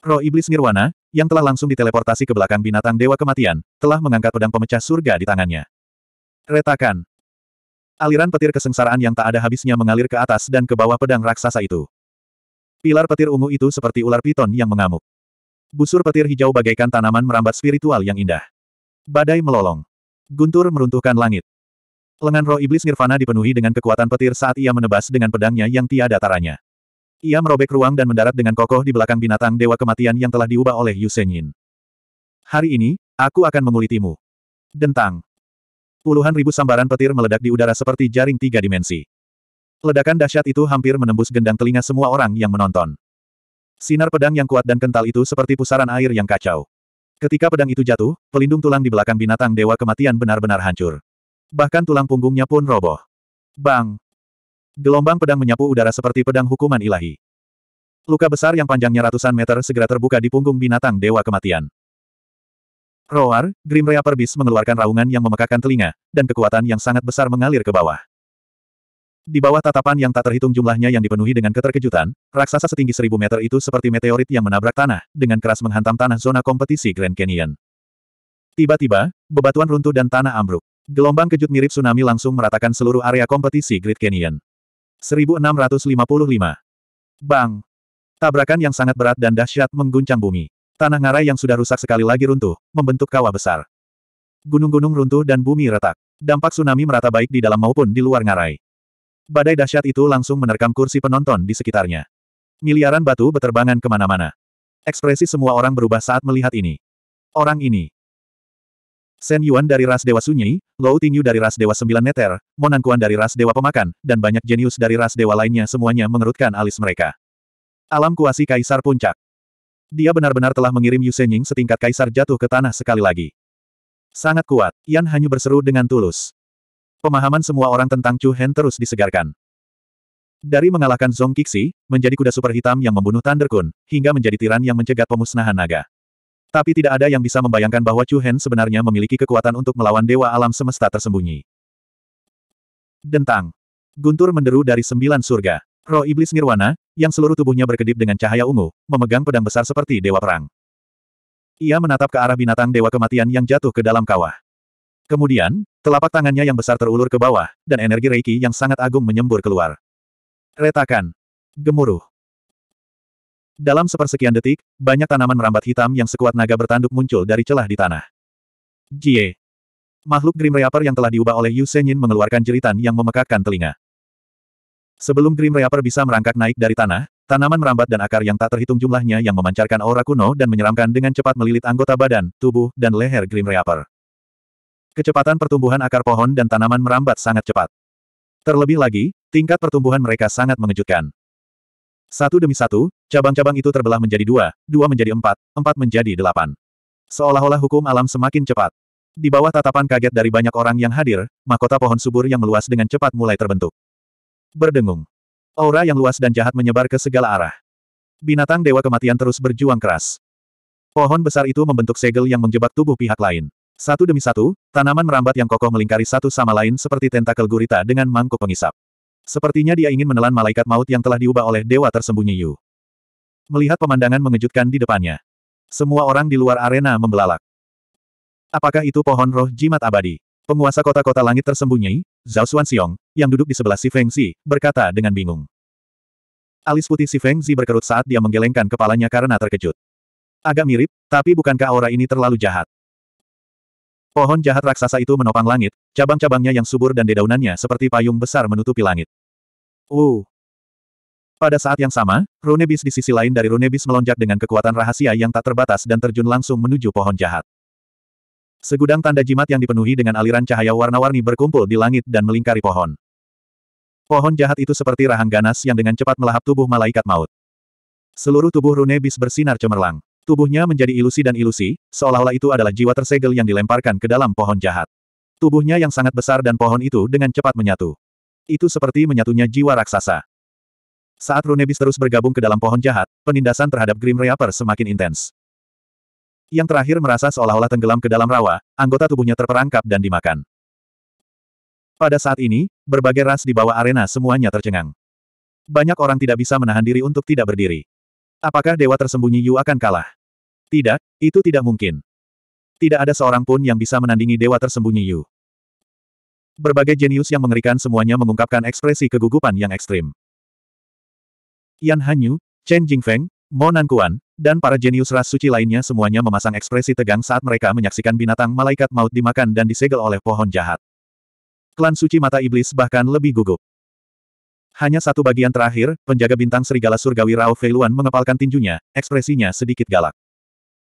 Roh Iblis Nirwana, yang telah langsung diteleportasi ke belakang binatang Dewa Kematian, telah mengangkat pedang pemecah surga di tangannya. Retakan. Aliran petir kesengsaraan yang tak ada habisnya mengalir ke atas dan ke bawah pedang raksasa itu. Pilar petir ungu itu seperti ular piton yang mengamuk. Busur petir hijau bagaikan tanaman merambat spiritual yang indah. Badai melolong. Guntur meruntuhkan langit. Lengan roh iblis nirvana dipenuhi dengan kekuatan petir saat ia menebas dengan pedangnya yang tiada taranya. Ia merobek ruang dan mendarat dengan kokoh di belakang binatang dewa kematian yang telah diubah oleh Yu Senyin. Hari ini, aku akan mengulitimu. Dentang. Puluhan ribu sambaran petir meledak di udara seperti jaring tiga dimensi. Ledakan dahsyat itu hampir menembus gendang telinga semua orang yang menonton. Sinar pedang yang kuat dan kental itu seperti pusaran air yang kacau. Ketika pedang itu jatuh, pelindung tulang di belakang binatang dewa kematian benar-benar hancur. Bahkan tulang punggungnya pun roboh. Bang! Gelombang pedang menyapu udara seperti pedang hukuman ilahi. Luka besar yang panjangnya ratusan meter segera terbuka di punggung binatang dewa kematian. Roar, Grim Reaper Beast mengeluarkan raungan yang memekakan telinga, dan kekuatan yang sangat besar mengalir ke bawah. Di bawah tatapan yang tak terhitung jumlahnya yang dipenuhi dengan keterkejutan, raksasa setinggi seribu meter itu seperti meteorit yang menabrak tanah, dengan keras menghantam tanah zona kompetisi Grand Canyon. Tiba-tiba, bebatuan runtuh dan tanah ambruk. Gelombang kejut mirip tsunami langsung meratakan seluruh area kompetisi Great Canyon. 1655. Bang! Tabrakan yang sangat berat dan dahsyat mengguncang bumi. Tanah ngarai yang sudah rusak sekali lagi runtuh, membentuk kawah besar. Gunung-gunung runtuh dan bumi retak. Dampak tsunami merata baik di dalam maupun di luar ngarai. Badai dahsyat itu langsung menerkam kursi penonton di sekitarnya. Miliaran batu beterbangan ke mana-mana. Ekspresi semua orang berubah saat melihat ini. Orang ini, Sen Yuan dari ras Dewa Sunyi, Lou Tingyu dari ras Dewa Sembilan Neter, Monan Kuan dari ras Dewa Pemakan, dan banyak jenius dari ras Dewa lainnya semuanya mengerutkan alis mereka. Alam kuasi Kaisar Puncak. Dia benar-benar telah mengirim Yu Senying setingkat Kaisar jatuh ke tanah sekali lagi. Sangat kuat, Yan hanya berseru dengan tulus. Pemahaman semua orang tentang Chu Hen terus disegarkan. Dari mengalahkan Zong Kixi, menjadi kuda super hitam yang membunuh Thunder Kun, hingga menjadi tiran yang mencegat pemusnahan naga. Tapi tidak ada yang bisa membayangkan bahwa Chu Hen sebenarnya memiliki kekuatan untuk melawan dewa alam semesta tersembunyi. Dentang. Guntur menderu dari sembilan surga. Roh iblis nirwana, yang seluruh tubuhnya berkedip dengan cahaya ungu, memegang pedang besar seperti dewa perang. Ia menatap ke arah binatang dewa kematian yang jatuh ke dalam kawah. Kemudian, telapak tangannya yang besar terulur ke bawah, dan energi Reiki yang sangat agung menyembur keluar. Retakan. Gemuruh. Dalam sepersekian detik, banyak tanaman merambat hitam yang sekuat naga bertanduk muncul dari celah di tanah. Jie. Makhluk Grim Reaper yang telah diubah oleh Yu Senyin mengeluarkan jeritan yang memekakkan telinga. Sebelum Grim Reaper bisa merangkak naik dari tanah, tanaman merambat dan akar yang tak terhitung jumlahnya yang memancarkan aura kuno dan menyeramkan dengan cepat melilit anggota badan, tubuh, dan leher Grim Reaper. Kecepatan pertumbuhan akar pohon dan tanaman merambat sangat cepat. Terlebih lagi, tingkat pertumbuhan mereka sangat mengejutkan. Satu demi satu, cabang-cabang itu terbelah menjadi dua, dua menjadi empat, empat menjadi delapan. Seolah-olah hukum alam semakin cepat. Di bawah tatapan kaget dari banyak orang yang hadir, mahkota pohon subur yang meluas dengan cepat mulai terbentuk. Berdengung. Aura yang luas dan jahat menyebar ke segala arah. Binatang Dewa Kematian terus berjuang keras. Pohon besar itu membentuk segel yang menjebak tubuh pihak lain. Satu demi satu, tanaman merambat yang kokoh melingkari satu sama lain seperti tentakel gurita dengan mangkuk pengisap. Sepertinya dia ingin menelan malaikat maut yang telah diubah oleh dewa tersembunyi Yu. Melihat pemandangan mengejutkan di depannya. Semua orang di luar arena membelalak. Apakah itu pohon roh jimat abadi? Penguasa kota-kota langit tersembunyi, Zhao Xuanxiong, yang duduk di sebelah Si Feng Zi, berkata dengan bingung. Alis putih Si Feng Zi berkerut saat dia menggelengkan kepalanya karena terkejut. Agak mirip, tapi bukankah aura ini terlalu jahat? Pohon jahat raksasa itu menopang langit, cabang-cabangnya yang subur dan dedaunannya seperti payung besar menutupi langit. Uh. Pada saat yang sama, Runebis di sisi lain dari Runebis melonjak dengan kekuatan rahasia yang tak terbatas dan terjun langsung menuju pohon jahat. Segudang tanda jimat yang dipenuhi dengan aliran cahaya warna-warni berkumpul di langit dan melingkari pohon. Pohon jahat itu seperti rahang ganas yang dengan cepat melahap tubuh malaikat maut. Seluruh tubuh Runebis bersinar cemerlang. Tubuhnya menjadi ilusi dan ilusi, seolah-olah itu adalah jiwa tersegel yang dilemparkan ke dalam pohon jahat. Tubuhnya yang sangat besar dan pohon itu dengan cepat menyatu. Itu seperti menyatunya jiwa raksasa. Saat Runebis terus bergabung ke dalam pohon jahat, penindasan terhadap Grim Reaper semakin intens. Yang terakhir merasa seolah-olah tenggelam ke dalam rawa, anggota tubuhnya terperangkap dan dimakan. Pada saat ini, berbagai ras di bawah arena semuanya tercengang. Banyak orang tidak bisa menahan diri untuk tidak berdiri. Apakah dewa tersembunyi Yu akan kalah? Tidak, itu tidak mungkin. Tidak ada seorang pun yang bisa menandingi dewa tersembunyi Yu. Berbagai jenius yang mengerikan semuanya mengungkapkan ekspresi kegugupan yang ekstrim. Yan Hanyu, Chen Jingfeng, Mo Nankuan, dan para jenius ras suci lainnya semuanya memasang ekspresi tegang saat mereka menyaksikan binatang malaikat maut dimakan dan disegel oleh pohon jahat. Klan suci mata iblis bahkan lebih gugup. Hanya satu bagian terakhir, penjaga bintang serigala surgawi Rao Feiluan mengepalkan tinjunya, ekspresinya sedikit galak.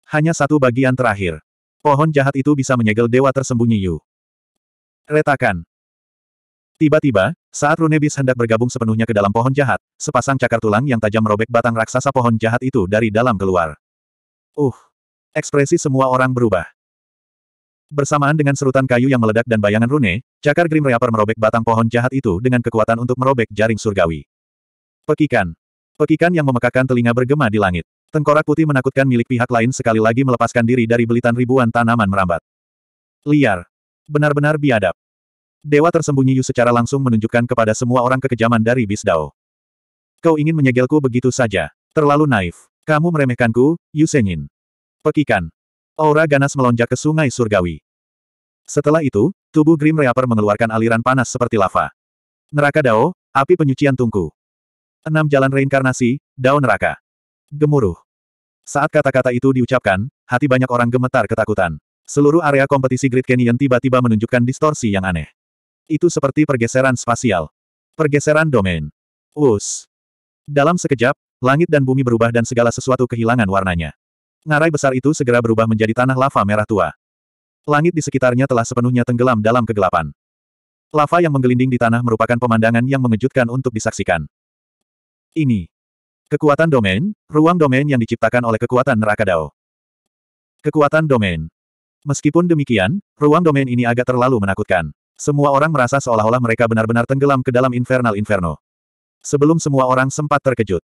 Hanya satu bagian terakhir. Pohon jahat itu bisa menyegel dewa tersembunyi Yu. Retakan. Tiba-tiba, saat Runebis hendak bergabung sepenuhnya ke dalam pohon jahat, sepasang cakar tulang yang tajam merobek batang raksasa pohon jahat itu dari dalam keluar. Uh! Ekspresi semua orang berubah. Bersamaan dengan serutan kayu yang meledak dan bayangan rune, cakar Grim Reaper merobek batang pohon jahat itu dengan kekuatan untuk merobek jaring surgawi. Pekikan. Pekikan yang memekakan telinga bergema di langit. Tengkorak putih menakutkan milik pihak lain sekali lagi melepaskan diri dari belitan ribuan tanaman merambat. Liar. Benar-benar biadab. Dewa tersembunyi Yu secara langsung menunjukkan kepada semua orang kekejaman dari Bisdao. Kau ingin menyegelku begitu saja. Terlalu naif. Kamu meremehkanku, Yu Senyin. Pekikan. Aura ganas melonjak ke sungai surgawi. Setelah itu, tubuh Grim Reaper mengeluarkan aliran panas seperti lava. Neraka Dao, api penyucian tungku. Enam jalan reinkarnasi, Dao neraka. Gemuruh. Saat kata-kata itu diucapkan, hati banyak orang gemetar ketakutan. Seluruh area kompetisi Great Canyon tiba-tiba menunjukkan distorsi yang aneh. Itu seperti pergeseran spasial. Pergeseran domain. Us. Dalam sekejap, langit dan bumi berubah dan segala sesuatu kehilangan warnanya. Ngarai besar itu segera berubah menjadi tanah lava merah tua. Langit di sekitarnya telah sepenuhnya tenggelam dalam kegelapan. Lava yang menggelinding di tanah merupakan pemandangan yang mengejutkan untuk disaksikan. Ini. Kekuatan domain, ruang domain yang diciptakan oleh kekuatan neraka Dao. Kekuatan domain. Meskipun demikian, ruang domain ini agak terlalu menakutkan. Semua orang merasa seolah-olah mereka benar-benar tenggelam ke dalam infernal inferno. Sebelum semua orang sempat terkejut.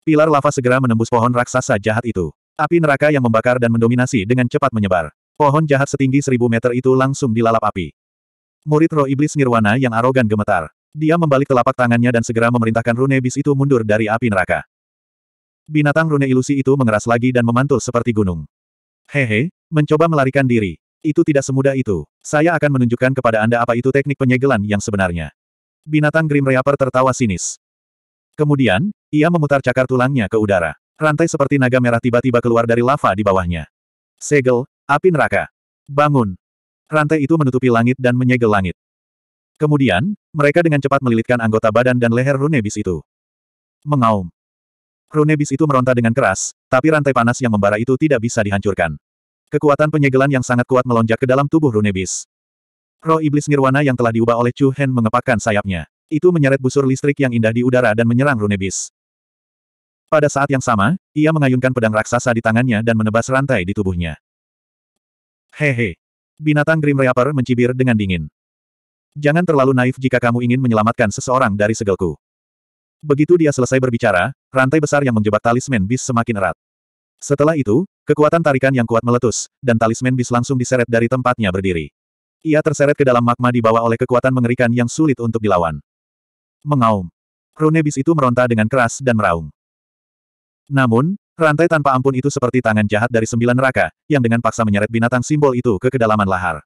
Pilar lava segera menembus pohon raksasa jahat itu. Api neraka yang membakar dan mendominasi dengan cepat menyebar. Pohon jahat setinggi seribu meter itu langsung dilalap api. Murid roh iblis nirwana yang arogan gemetar. Dia membalik telapak tangannya dan segera memerintahkan rune bis itu mundur dari api neraka. Binatang rune ilusi itu mengeras lagi dan memantul seperti gunung. Hehe, mencoba melarikan diri. Itu tidak semudah itu. Saya akan menunjukkan kepada Anda apa itu teknik penyegelan yang sebenarnya. Binatang Grim Reaper tertawa sinis. Kemudian, ia memutar cakar tulangnya ke udara. Rantai seperti naga merah tiba-tiba keluar dari lava di bawahnya. Segel, api neraka. Bangun. Rantai itu menutupi langit dan menyegel langit. Kemudian, mereka dengan cepat melilitkan anggota badan dan leher Runebis itu. Mengaum. Runebis itu meronta dengan keras, tapi rantai panas yang membara itu tidak bisa dihancurkan. Kekuatan penyegelan yang sangat kuat melonjak ke dalam tubuh Runebis. Roh iblis nirwana yang telah diubah oleh Chu Hen mengepakkan sayapnya. Itu menyeret busur listrik yang indah di udara dan menyerang Runebis. Pada saat yang sama, ia mengayunkan pedang raksasa di tangannya dan menebas rantai di tubuhnya. Hehe. Binatang Grim Reaper mencibir dengan dingin. Jangan terlalu naif jika kamu ingin menyelamatkan seseorang dari segelku. Begitu dia selesai berbicara, rantai besar yang menjebak talisman bis semakin erat. Setelah itu, kekuatan tarikan yang kuat meletus, dan talisman bis langsung diseret dari tempatnya berdiri. Ia terseret ke dalam magma dibawa oleh kekuatan mengerikan yang sulit untuk dilawan. Mengaum. Rune bis itu meronta dengan keras dan meraung. Namun, rantai tanpa ampun itu seperti tangan jahat dari sembilan neraka, yang dengan paksa menyeret binatang simbol itu ke kedalaman lahar.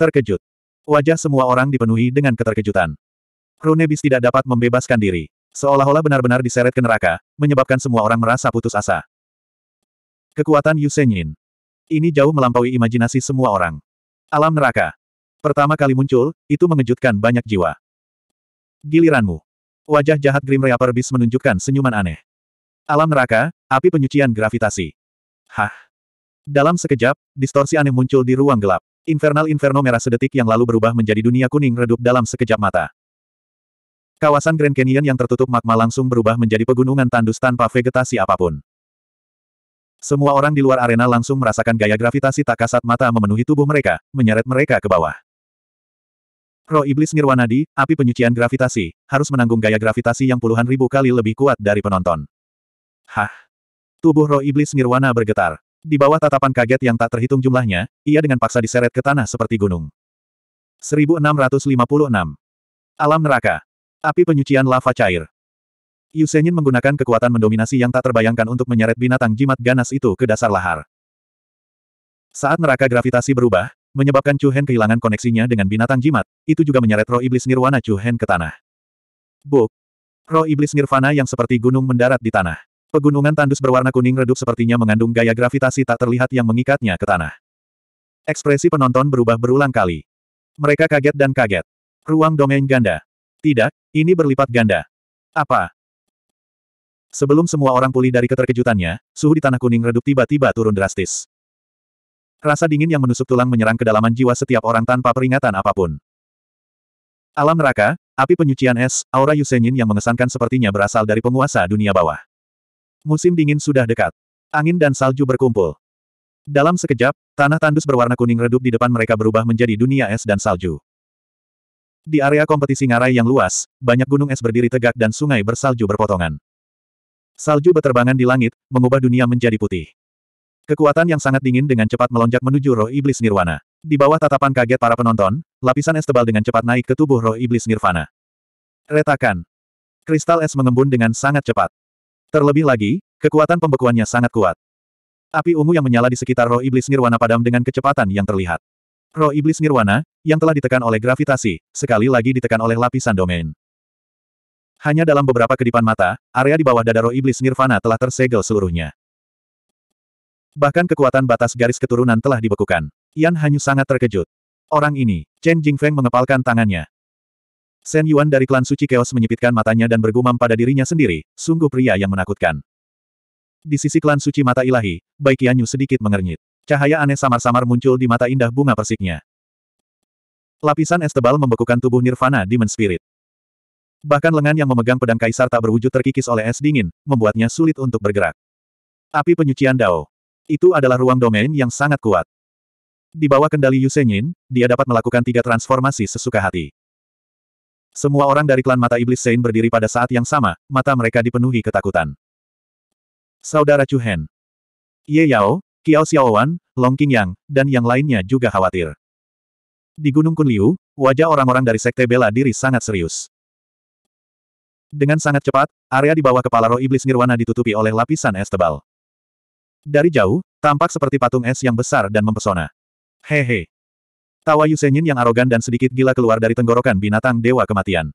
Terkejut. Wajah semua orang dipenuhi dengan keterkejutan. Rune bis tidak dapat membebaskan diri. Seolah-olah benar-benar diseret ke neraka, menyebabkan semua orang merasa putus asa. Kekuatan Yu Senyin. Ini jauh melampaui imajinasi semua orang. Alam neraka. Pertama kali muncul, itu mengejutkan banyak jiwa. Giliranmu. Wajah jahat Grim Reaper Beast menunjukkan senyuman aneh. Alam neraka, api penyucian gravitasi. Hah? Dalam sekejap, distorsi aneh muncul di ruang gelap. Infernal Inferno merah sedetik yang lalu berubah menjadi dunia kuning redup dalam sekejap mata. Kawasan Grand Canyon yang tertutup magma langsung berubah menjadi pegunungan tandus tanpa vegetasi apa pun. Semua orang di luar arena langsung merasakan gaya gravitasi tak kasat mata memenuhi tubuh mereka, menyeret mereka ke bawah. Roh Iblis Nirwanadi, api penyucian gravitasi, harus menanggung gaya gravitasi yang puluhan ribu kali lebih kuat dari penonton. Hah? Tubuh roh Iblis Nirwana bergetar. Di bawah tatapan kaget yang tak terhitung jumlahnya, ia dengan paksa diseret ke tanah seperti gunung. 1656. Alam neraka. Api penyucian lava cair. Yusenyin menggunakan kekuatan mendominasi yang tak terbayangkan untuk menyeret binatang jimat ganas itu ke dasar lahar. Saat neraka gravitasi berubah, menyebabkan Chu Hen kehilangan koneksinya dengan binatang jimat, itu juga menyeret roh iblis nirwana Chu Hen ke tanah. Buk! Roh iblis nirvana yang seperti gunung mendarat di tanah. Pegunungan tandus berwarna kuning redup sepertinya mengandung gaya gravitasi tak terlihat yang mengikatnya ke tanah. Ekspresi penonton berubah berulang kali. Mereka kaget dan kaget. Ruang domain ganda. Tidak, ini berlipat ganda. Apa? Sebelum semua orang pulih dari keterkejutannya, suhu di tanah kuning redup tiba-tiba turun drastis. Rasa dingin yang menusuk tulang menyerang kedalaman jiwa setiap orang tanpa peringatan apa pun. Alam neraka, api penyucian es, aura Yusenyin yang mengesankan sepertinya berasal dari penguasa dunia bawah. Musim dingin sudah dekat. Angin dan salju berkumpul. Dalam sekejap, tanah tandus berwarna kuning redup di depan mereka berubah menjadi dunia es dan salju. Di area kompetisi ngarai yang luas, banyak gunung es berdiri tegak dan sungai bersalju berpotongan. Salju beterbangan di langit, mengubah dunia menjadi putih. Kekuatan yang sangat dingin dengan cepat melonjak menuju roh iblis nirwana. Di bawah tatapan kaget para penonton, lapisan es tebal dengan cepat naik ke tubuh roh iblis nirvana. Retakan. Kristal es mengembun dengan sangat cepat. Terlebih lagi, kekuatan pembekuannya sangat kuat. Api ungu yang menyala di sekitar roh iblis nirwana padam dengan kecepatan yang terlihat. Roh iblis nirwana, yang telah ditekan oleh gravitasi, sekali lagi ditekan oleh lapisan domain. Hanya dalam beberapa kedipan mata, area di bawah dada roh iblis nirvana telah tersegel seluruhnya. Bahkan kekuatan batas garis keturunan telah dibekukan. Yan Hanyu sangat terkejut. Orang ini, Chen Jingfeng mengepalkan tangannya. Shen Yuan dari klan suci Chaos menyipitkan matanya dan bergumam pada dirinya sendiri, sungguh pria yang menakutkan. Di sisi klan suci mata ilahi, Bai Qianyu sedikit mengernyit. Cahaya aneh samar-samar muncul di mata indah bunga persiknya. Lapisan es tebal membekukan tubuh Nirvana Demon Spirit. Bahkan lengan yang memegang pedang kaisar tak berwujud terkikis oleh es dingin, membuatnya sulit untuk bergerak. Api penyucian Dao. Itu adalah ruang domain yang sangat kuat. Di bawah kendali Yu Senyin, dia dapat melakukan tiga transformasi sesuka hati. Semua orang dari klan mata iblis Sein berdiri pada saat yang sama, mata mereka dipenuhi ketakutan. Saudara Chu Hen. Ye Yao, Kiao Xiaowan, Long Qingyang, dan yang lainnya juga khawatir. Di Gunung Kunliu, wajah orang-orang dari Sekte Bela Diri sangat serius. Dengan sangat cepat, area di bawah kepala roh iblis nirwana ditutupi oleh lapisan es tebal. Dari jauh, tampak seperti patung es yang besar dan mempesona. Hehe. Tawa Yusenyin yang arogan dan sedikit gila keluar dari tenggorokan binatang dewa kematian.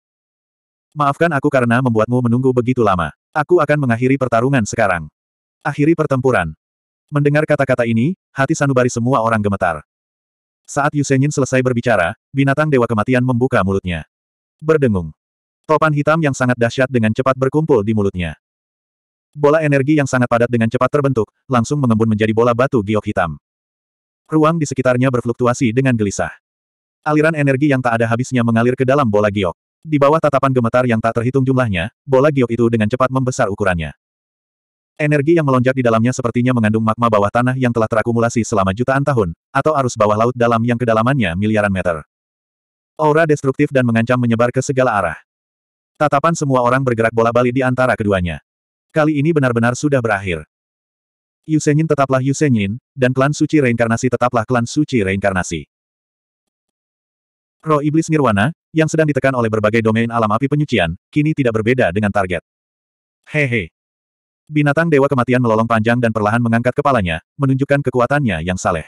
Maafkan aku karena membuatmu menunggu begitu lama. Aku akan mengakhiri pertarungan sekarang. Akhiri pertempuran. Mendengar kata-kata ini, hati sanubari semua orang gemetar. Saat Yusenyin selesai berbicara, binatang dewa kematian membuka mulutnya. Berdengung. Topan hitam yang sangat dahsyat dengan cepat berkumpul di mulutnya. Bola energi yang sangat padat dengan cepat terbentuk, langsung mengembun menjadi bola batu giok hitam. Ruang di sekitarnya berfluktuasi dengan gelisah. Aliran energi yang tak ada habisnya mengalir ke dalam bola giok. Di bawah tatapan gemetar yang tak terhitung jumlahnya, bola giok itu dengan cepat membesar ukurannya. Energi yang melonjak di dalamnya sepertinya mengandung magma bawah tanah yang telah terakumulasi selama jutaan tahun, atau arus bawah laut dalam yang kedalamannya miliaran meter. Aura destruktif dan mengancam menyebar ke segala arah. Tatapan semua orang bergerak bola balik di antara keduanya. Kali ini benar-benar sudah berakhir. Yusenyin tetaplah Yusenyin, dan klan suci reinkarnasi tetaplah klan suci reinkarnasi. Roh Iblis Nirwana, yang sedang ditekan oleh berbagai domain alam api penyucian, kini tidak berbeda dengan target. Hehe. Binatang Dewa Kematian melolong panjang dan perlahan mengangkat kepalanya, menunjukkan kekuatannya yang saleh.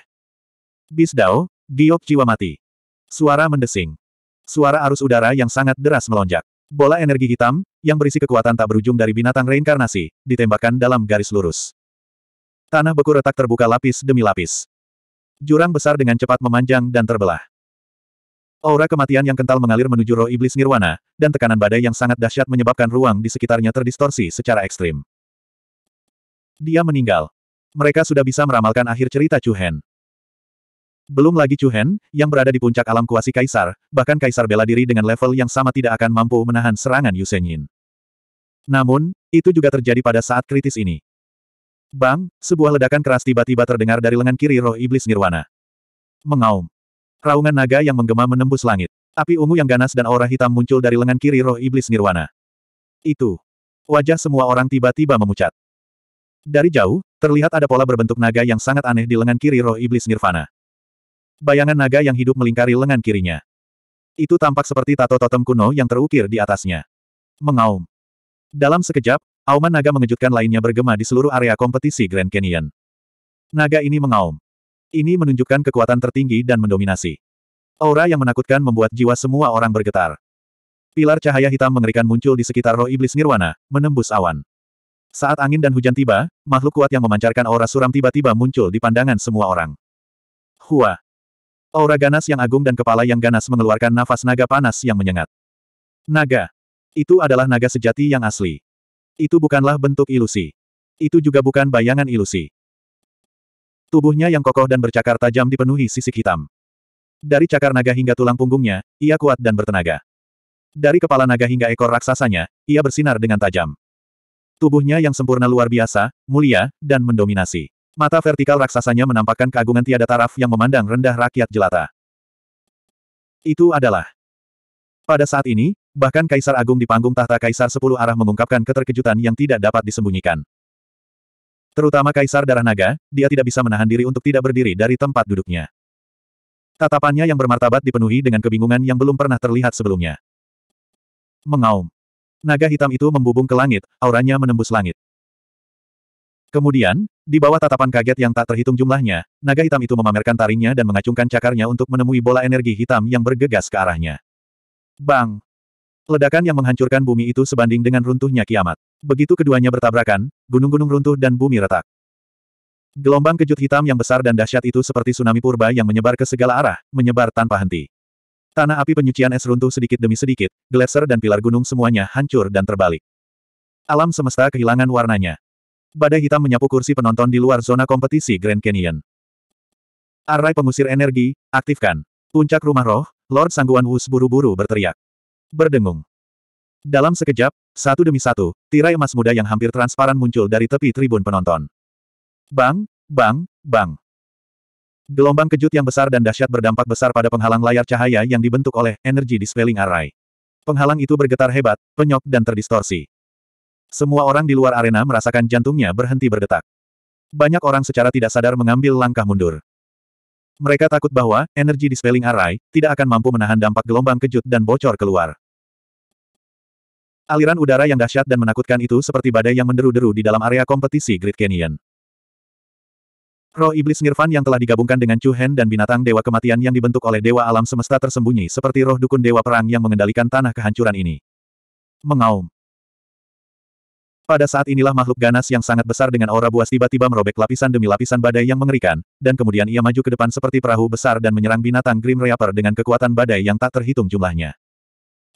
Bisdao, Giok Jiwa Mati. Suara mendesing. Suara arus udara yang sangat deras melonjak. Bola energi hitam, yang berisi kekuatan tak berujung dari binatang reinkarnasi, ditembakkan dalam garis lurus. Tanah beku retak terbuka lapis demi lapis. Jurang besar dengan cepat memanjang dan terbelah. Aura kematian yang kental mengalir menuju roh iblis nirwana, dan tekanan badai yang sangat dahsyat menyebabkan ruang di sekitarnya terdistorsi secara ekstrim. Dia meninggal. Mereka sudah bisa meramalkan akhir cerita Chu Hen. Belum lagi Chu Hen, yang berada di puncak alam kuasi kaisar, bahkan kaisar bela diri dengan level yang sama tidak akan mampu menahan serangan Yu Senyin. Namun, itu juga terjadi pada saat kritis ini. Bang, sebuah ledakan keras tiba-tiba terdengar dari lengan kiri roh iblis nirwana. Mengaum. Raungan naga yang menggema menembus langit. Api ungu yang ganas dan aura hitam muncul dari lengan kiri roh iblis nirwana. Itu. Wajah semua orang tiba-tiba memucat. Dari jauh, terlihat ada pola berbentuk naga yang sangat aneh di lengan kiri roh iblis nirvana. Bayangan naga yang hidup melingkari lengan kirinya. Itu tampak seperti tato totem kuno yang terukir di atasnya. Mengaum. Dalam sekejap, auman naga mengejutkan lainnya bergema di seluruh area kompetisi Grand Canyon. Naga ini mengaum. Ini menunjukkan kekuatan tertinggi dan mendominasi. Aura yang menakutkan membuat jiwa semua orang bergetar. Pilar cahaya hitam mengerikan muncul di sekitar roh iblis nirwana, menembus awan. Saat angin dan hujan tiba, makhluk kuat yang memancarkan aura suram tiba-tiba muncul di pandangan semua orang. Hua. Aura ganas yang agung dan kepala yang ganas mengeluarkan nafas naga panas yang menyengat. Naga. Itu adalah naga sejati yang asli. Itu bukanlah bentuk ilusi. Itu juga bukan bayangan ilusi. Tubuhnya yang kokoh dan bercakar tajam dipenuhi sisik hitam. Dari cakar naga hingga tulang punggungnya, ia kuat dan bertenaga. Dari kepala naga hingga ekor raksasanya, ia bersinar dengan tajam. Tubuhnya yang sempurna luar biasa, mulia, dan mendominasi. Mata vertikal raksasanya menampakkan keagungan tiada taraf yang memandang rendah rakyat jelata. Itu adalah. Pada saat ini, bahkan Kaisar Agung di panggung tahta Kaisar Sepuluh Arah mengungkapkan keterkejutan yang tidak dapat disembunyikan. Terutama Kaisar Darah Naga, dia tidak bisa menahan diri untuk tidak berdiri dari tempat duduknya. Tatapannya yang bermartabat dipenuhi dengan kebingungan yang belum pernah terlihat sebelumnya. Mengaum. Naga hitam itu membubung ke langit, auranya menembus langit. Kemudian, di bawah tatapan kaget yang tak terhitung jumlahnya, naga hitam itu memamerkan taringnya dan mengacungkan cakarnya untuk menemui bola energi hitam yang bergegas ke arahnya. Bang! Ledakan yang menghancurkan bumi itu sebanding dengan runtuhnya kiamat. Begitu keduanya bertabrakan, gunung-gunung runtuh dan bumi retak. Gelombang kejut hitam yang besar dan dahsyat itu seperti tsunami purba yang menyebar ke segala arah, menyebar tanpa henti. Tanah api penyucian es runtuh sedikit demi sedikit, gletser dan pilar gunung semuanya hancur dan terbalik. Alam semesta kehilangan warnanya. Badai hitam menyapu kursi penonton di luar zona kompetisi Grand Canyon. Array pengusir energi, aktifkan. Puncak rumah roh, Lord Sangguan Wus buru-buru berteriak. Berdengung. Dalam sekejap, satu demi satu, tirai emas muda yang hampir transparan muncul dari tepi tribun penonton. Bang, bang, bang. Gelombang kejut yang besar dan dahsyat berdampak besar pada penghalang layar cahaya yang dibentuk oleh energi dispelling array. Penghalang itu bergetar hebat, penyok dan terdistorsi. Semua orang di luar arena merasakan jantungnya berhenti berdetak. Banyak orang secara tidak sadar mengambil langkah mundur. Mereka takut bahwa, energi dispelling array, tidak akan mampu menahan dampak gelombang kejut dan bocor keluar. Aliran udara yang dahsyat dan menakutkan itu seperti badai yang menderu-deru di dalam area kompetisi Great Canyon. Roh iblis Nirvan yang telah digabungkan dengan Chu Hen dan binatang dewa kematian yang dibentuk oleh dewa alam semesta tersembunyi seperti roh dukun dewa perang yang mengendalikan tanah kehancuran ini. Mengaum. Pada saat inilah makhluk ganas yang sangat besar dengan aura buas tiba-tiba merobek lapisan demi lapisan badai yang mengerikan, dan kemudian ia maju ke depan seperti perahu besar dan menyerang binatang Grim Reaper dengan kekuatan badai yang tak terhitung jumlahnya.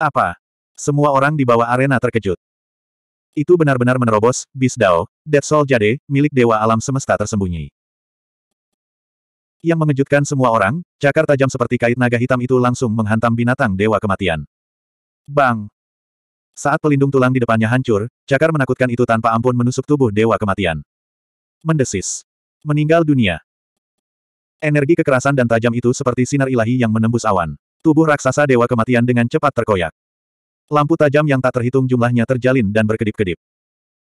Apa? Semua orang di bawah arena terkejut. Itu benar-benar menerobos, Beast Dao, Dead Soul Jade, milik dewa alam semesta tersembunyi. Yang mengejutkan semua orang, cakar tajam seperti kait naga hitam itu langsung menghantam binatang dewa kematian. Bang! Saat pelindung tulang di depannya hancur, cakar menakutkan itu tanpa ampun menusuk tubuh dewa kematian. Mendesis. Meninggal dunia. Energi kekerasan dan tajam itu seperti sinar ilahi yang menembus awan. Tubuh raksasa dewa kematian dengan cepat terkoyak. Lampu tajam yang tak terhitung jumlahnya terjalin dan berkedip-kedip.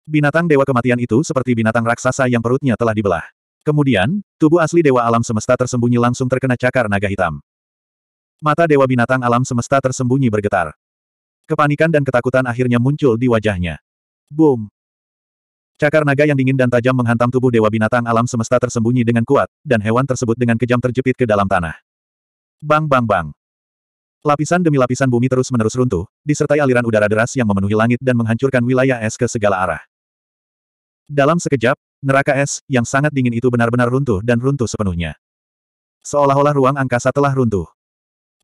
Binatang dewa kematian itu seperti binatang raksasa yang perutnya telah dibelah. Kemudian, tubuh asli dewa alam semesta tersembunyi langsung terkena cakar naga hitam. Mata dewa binatang alam semesta tersembunyi bergetar. Kepanikan dan ketakutan akhirnya muncul di wajahnya. Boom! Cakar naga yang dingin dan tajam menghantam tubuh dewa binatang alam semesta tersembunyi dengan kuat, dan hewan tersebut dengan kejam terjepit ke dalam tanah. Bang bang bang. Lapisan demi lapisan bumi terus-menerus runtuh, disertai aliran udara deras yang memenuhi langit dan menghancurkan wilayah es ke segala arah. Dalam sekejap, neraka es, yang sangat dingin itu benar-benar runtuh dan runtuh sepenuhnya. Seolah-olah ruang angkasa telah runtuh.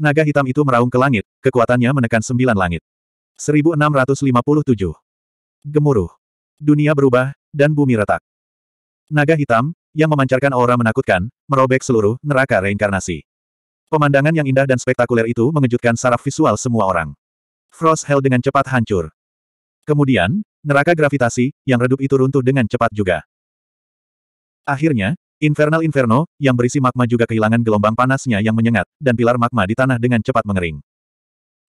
Naga hitam itu meraung ke langit, kekuatannya menekan sembilan langit. 1657. Gemuruh. Dunia berubah, dan bumi retak. Naga hitam, yang memancarkan aura menakutkan, merobek seluruh neraka reinkarnasi. Pemandangan yang indah dan spektakuler itu mengejutkan saraf visual semua orang. Frost Hell dengan cepat hancur. Kemudian, neraka gravitasi, yang redup itu runtuh dengan cepat juga. Akhirnya, Infernal Inferno, yang berisi magma juga kehilangan gelombang panasnya yang menyengat, dan pilar magma di tanah dengan cepat mengering.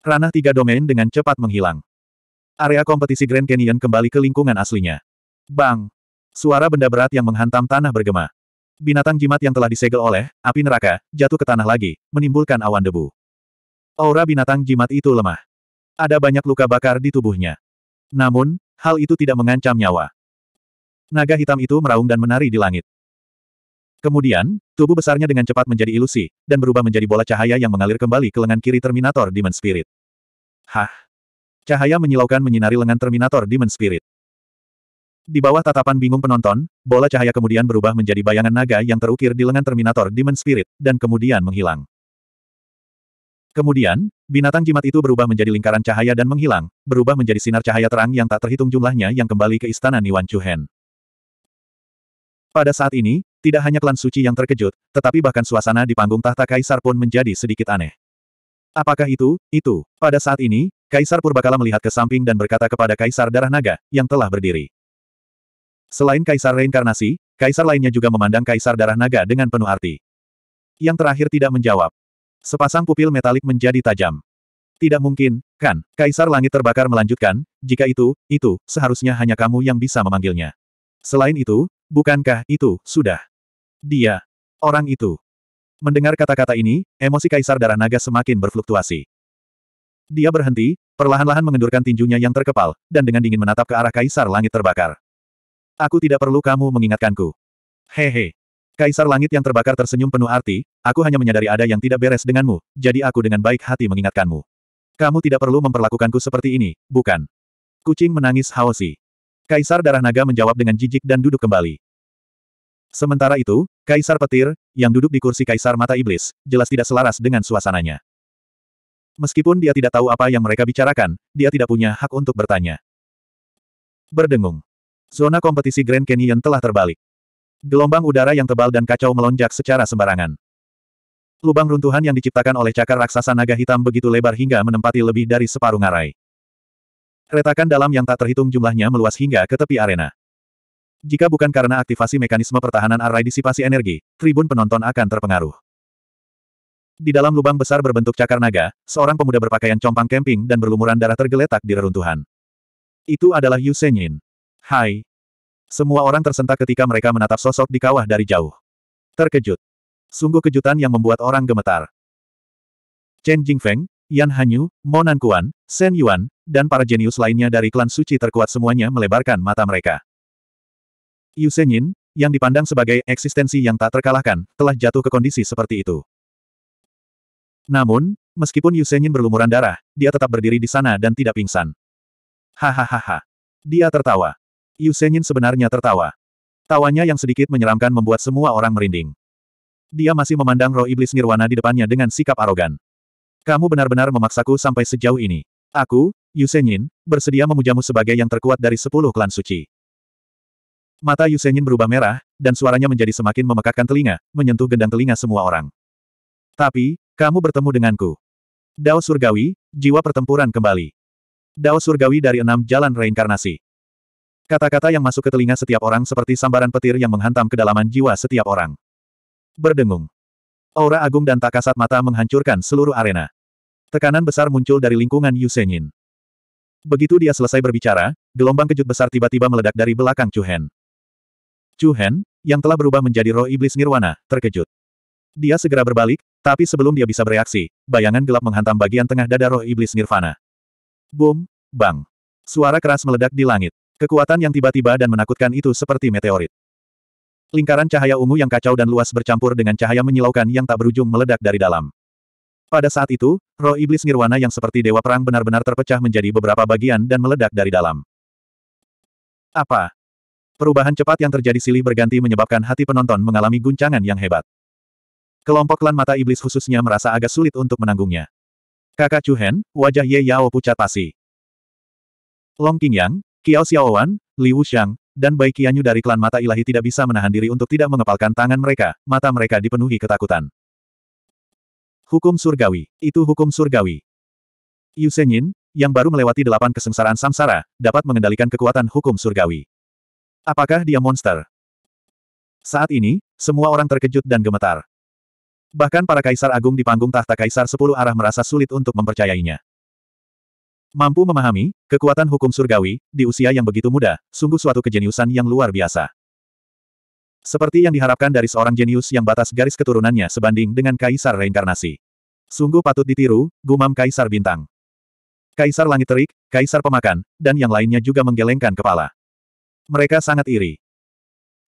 Ranah tiga domain dengan cepat menghilang. Area kompetisi Grand Canyon kembali ke lingkungan aslinya. Bang! Suara benda berat yang menghantam tanah bergema. Binatang jimat yang telah disegel oleh api neraka jatuh ke tanah lagi, menimbulkan awan debu. Aura binatang jimat itu lemah. Ada banyak luka bakar di tubuhnya. Namun, hal itu tidak mengancam nyawa. Naga hitam itu meraung dan menari di langit. Kemudian, tubuh besarnya dengan cepat menjadi ilusi, dan berubah menjadi bola cahaya yang mengalir kembali ke lengan kiri Terminator Demon Spirit. Hah! Cahaya menyilaukan menyinari lengan Terminator Demon Spirit. Di bawah tatapan bingung penonton, bola cahaya kemudian berubah menjadi bayangan naga yang terukir di lengan Terminator Demon Spirit, dan kemudian menghilang. Kemudian, binatang jimat itu berubah menjadi lingkaran cahaya dan menghilang, berubah menjadi sinar cahaya terang yang tak terhitung jumlahnya yang kembali ke istana Niwan Chuhen. Pada saat ini, tidak hanya klan suci yang terkejut, tetapi bahkan suasana di panggung tahta kaisar pun menjadi sedikit aneh. Apakah itu, itu? Pada saat ini, Kaisar Purbakala melihat ke samping dan berkata kepada Kaisar Darah Naga, yang telah berdiri. Selain Kaisar Reinkarnasi, Kaisar lainnya juga memandang Kaisar Darah Naga dengan penuh arti. Yang terakhir tidak menjawab. Sepasang pupil metalik menjadi tajam. Tidak mungkin, kan? Kaisar Langit Terbakar melanjutkan, jika itu, itu, seharusnya hanya kamu yang bisa memanggilnya. Selain itu, bukankah itu, sudah? Dia. Orang itu. Mendengar kata-kata ini, emosi Kaisar Darah Naga semakin berfluktuasi. Dia berhenti, perlahan-lahan mengendurkan tinjunya yang terkepal, dan dengan dingin menatap ke arah Kaisar Langit Terbakar. Aku tidak perlu kamu mengingatkanku. Hehe. Kaisar Langit yang terbakar tersenyum penuh arti, aku hanya menyadari ada yang tidak beres denganmu, jadi aku dengan baik hati mengingatkanmu. Kamu tidak perlu memperlakukanku seperti ini, bukan? Kucing menangis haosi. Kaisar Darah Naga menjawab dengan jijik dan duduk kembali. Sementara itu, Kaisar Petir, yang duduk di kursi Kaisar Mata Iblis, jelas tidak selaras dengan suasananya. Meskipun dia tidak tahu apa yang mereka bicarakan, dia tidak punya hak untuk bertanya. Berdengung. Zona kompetisi Grand Canyon telah terbalik. Gelombang udara yang tebal dan kacau melonjak secara sembarangan. Lubang runtuhan yang diciptakan oleh cakar raksasa naga hitam begitu lebar hingga menempati lebih dari separuh ngarai. Retakan dalam yang tak terhitung jumlahnya meluas hingga ke tepi arena. Jika bukan karena aktivasi mekanisme pertahanan arai disipasi energi, tribun penonton akan terpengaruh. Di dalam lubang besar berbentuk cakar naga, seorang pemuda berpakaian compang camping dan berlumuran darah tergeletak di reruntuhan. Itu adalah Yu Senyin. Hai. Semua orang tersentak ketika mereka menatap sosok di kawah dari jauh. Terkejut. Sungguh kejutan yang membuat orang gemetar. Chen Jingfeng, Yan Hanyu, Monan Kuan, Shen Yuan, dan para jenius lainnya dari klan suci terkuat semuanya melebarkan mata mereka. Yu Senyin, yang dipandang sebagai eksistensi yang tak terkalahkan, telah jatuh ke kondisi seperti itu. Namun, meskipun Yu Senyin berlumuran darah, dia tetap berdiri di sana dan tidak pingsan. Hahaha. Dia tertawa. Yu Senyin sebenarnya tertawa. Tawanya yang sedikit menyeramkan membuat semua orang merinding. Dia masih memandang roh iblis nirwana di depannya dengan sikap arogan. Kamu benar-benar memaksaku sampai sejauh ini. Aku, Yu Senyin, bersedia memujamu sebagai yang terkuat dari sepuluh klan suci. Mata Yu Senyin berubah merah, dan suaranya menjadi semakin memekakkan telinga, menyentuh gendang telinga semua orang. Tapi, kamu bertemu denganku. Dao Surgawi, jiwa pertempuran kembali. Dao Surgawi dari enam jalan reinkarnasi. Kata-kata yang masuk ke telinga setiap orang seperti sambaran petir yang menghantam kedalaman jiwa setiap orang. Berdengung. Aura agung dan tak kasat mata menghancurkan seluruh arena. Tekanan besar muncul dari lingkungan Yu Senyin. Begitu dia selesai berbicara, gelombang kejut besar tiba-tiba meledak dari belakang Chu Hen. Chu Hen, yang telah berubah menjadi roh iblis nirwana, terkejut. Dia segera berbalik, tapi sebelum dia bisa bereaksi, bayangan gelap menghantam bagian tengah dada roh iblis nirvana. Boom, bang. Suara keras meledak di langit. Kekuatan yang tiba-tiba dan menakutkan itu seperti meteorit. Lingkaran cahaya ungu yang kacau dan luas bercampur dengan cahaya menyilaukan yang tak berujung meledak dari dalam. Pada saat itu, roh iblis nirwana yang seperti dewa perang benar-benar terpecah menjadi beberapa bagian dan meledak dari dalam. Apa? Perubahan cepat yang terjadi silih berganti menyebabkan hati penonton mengalami guncangan yang hebat. Kelompok klan mata iblis khususnya merasa agak sulit untuk menanggungnya. Kakak Chuhen, wajah Ye Yao pucat pasi. Long Qingyang, Kiao Xiaowan, Li Wuxiang, dan Bai Qianyu dari klan mata ilahi tidak bisa menahan diri untuk tidak mengepalkan tangan mereka, mata mereka dipenuhi ketakutan. Hukum surgawi. Itu hukum surgawi. Yu Senyin, yang baru melewati delapan kesengsaraan samsara, dapat mengendalikan kekuatan hukum surgawi. Apakah dia monster? Saat ini, semua orang terkejut dan gemetar. Bahkan para kaisar agung di panggung tahta kaisar sepuluh arah merasa sulit untuk mempercayainya. Mampu memahami, kekuatan hukum surgawi, di usia yang begitu muda, sungguh suatu kejeniusan yang luar biasa. Seperti yang diharapkan dari seorang jenius yang batas garis keturunannya sebanding dengan kaisar reinkarnasi. Sungguh patut ditiru, gumam kaisar bintang. Kaisar langit terik, kaisar pemakan, dan yang lainnya juga menggelengkan kepala. Mereka sangat iri.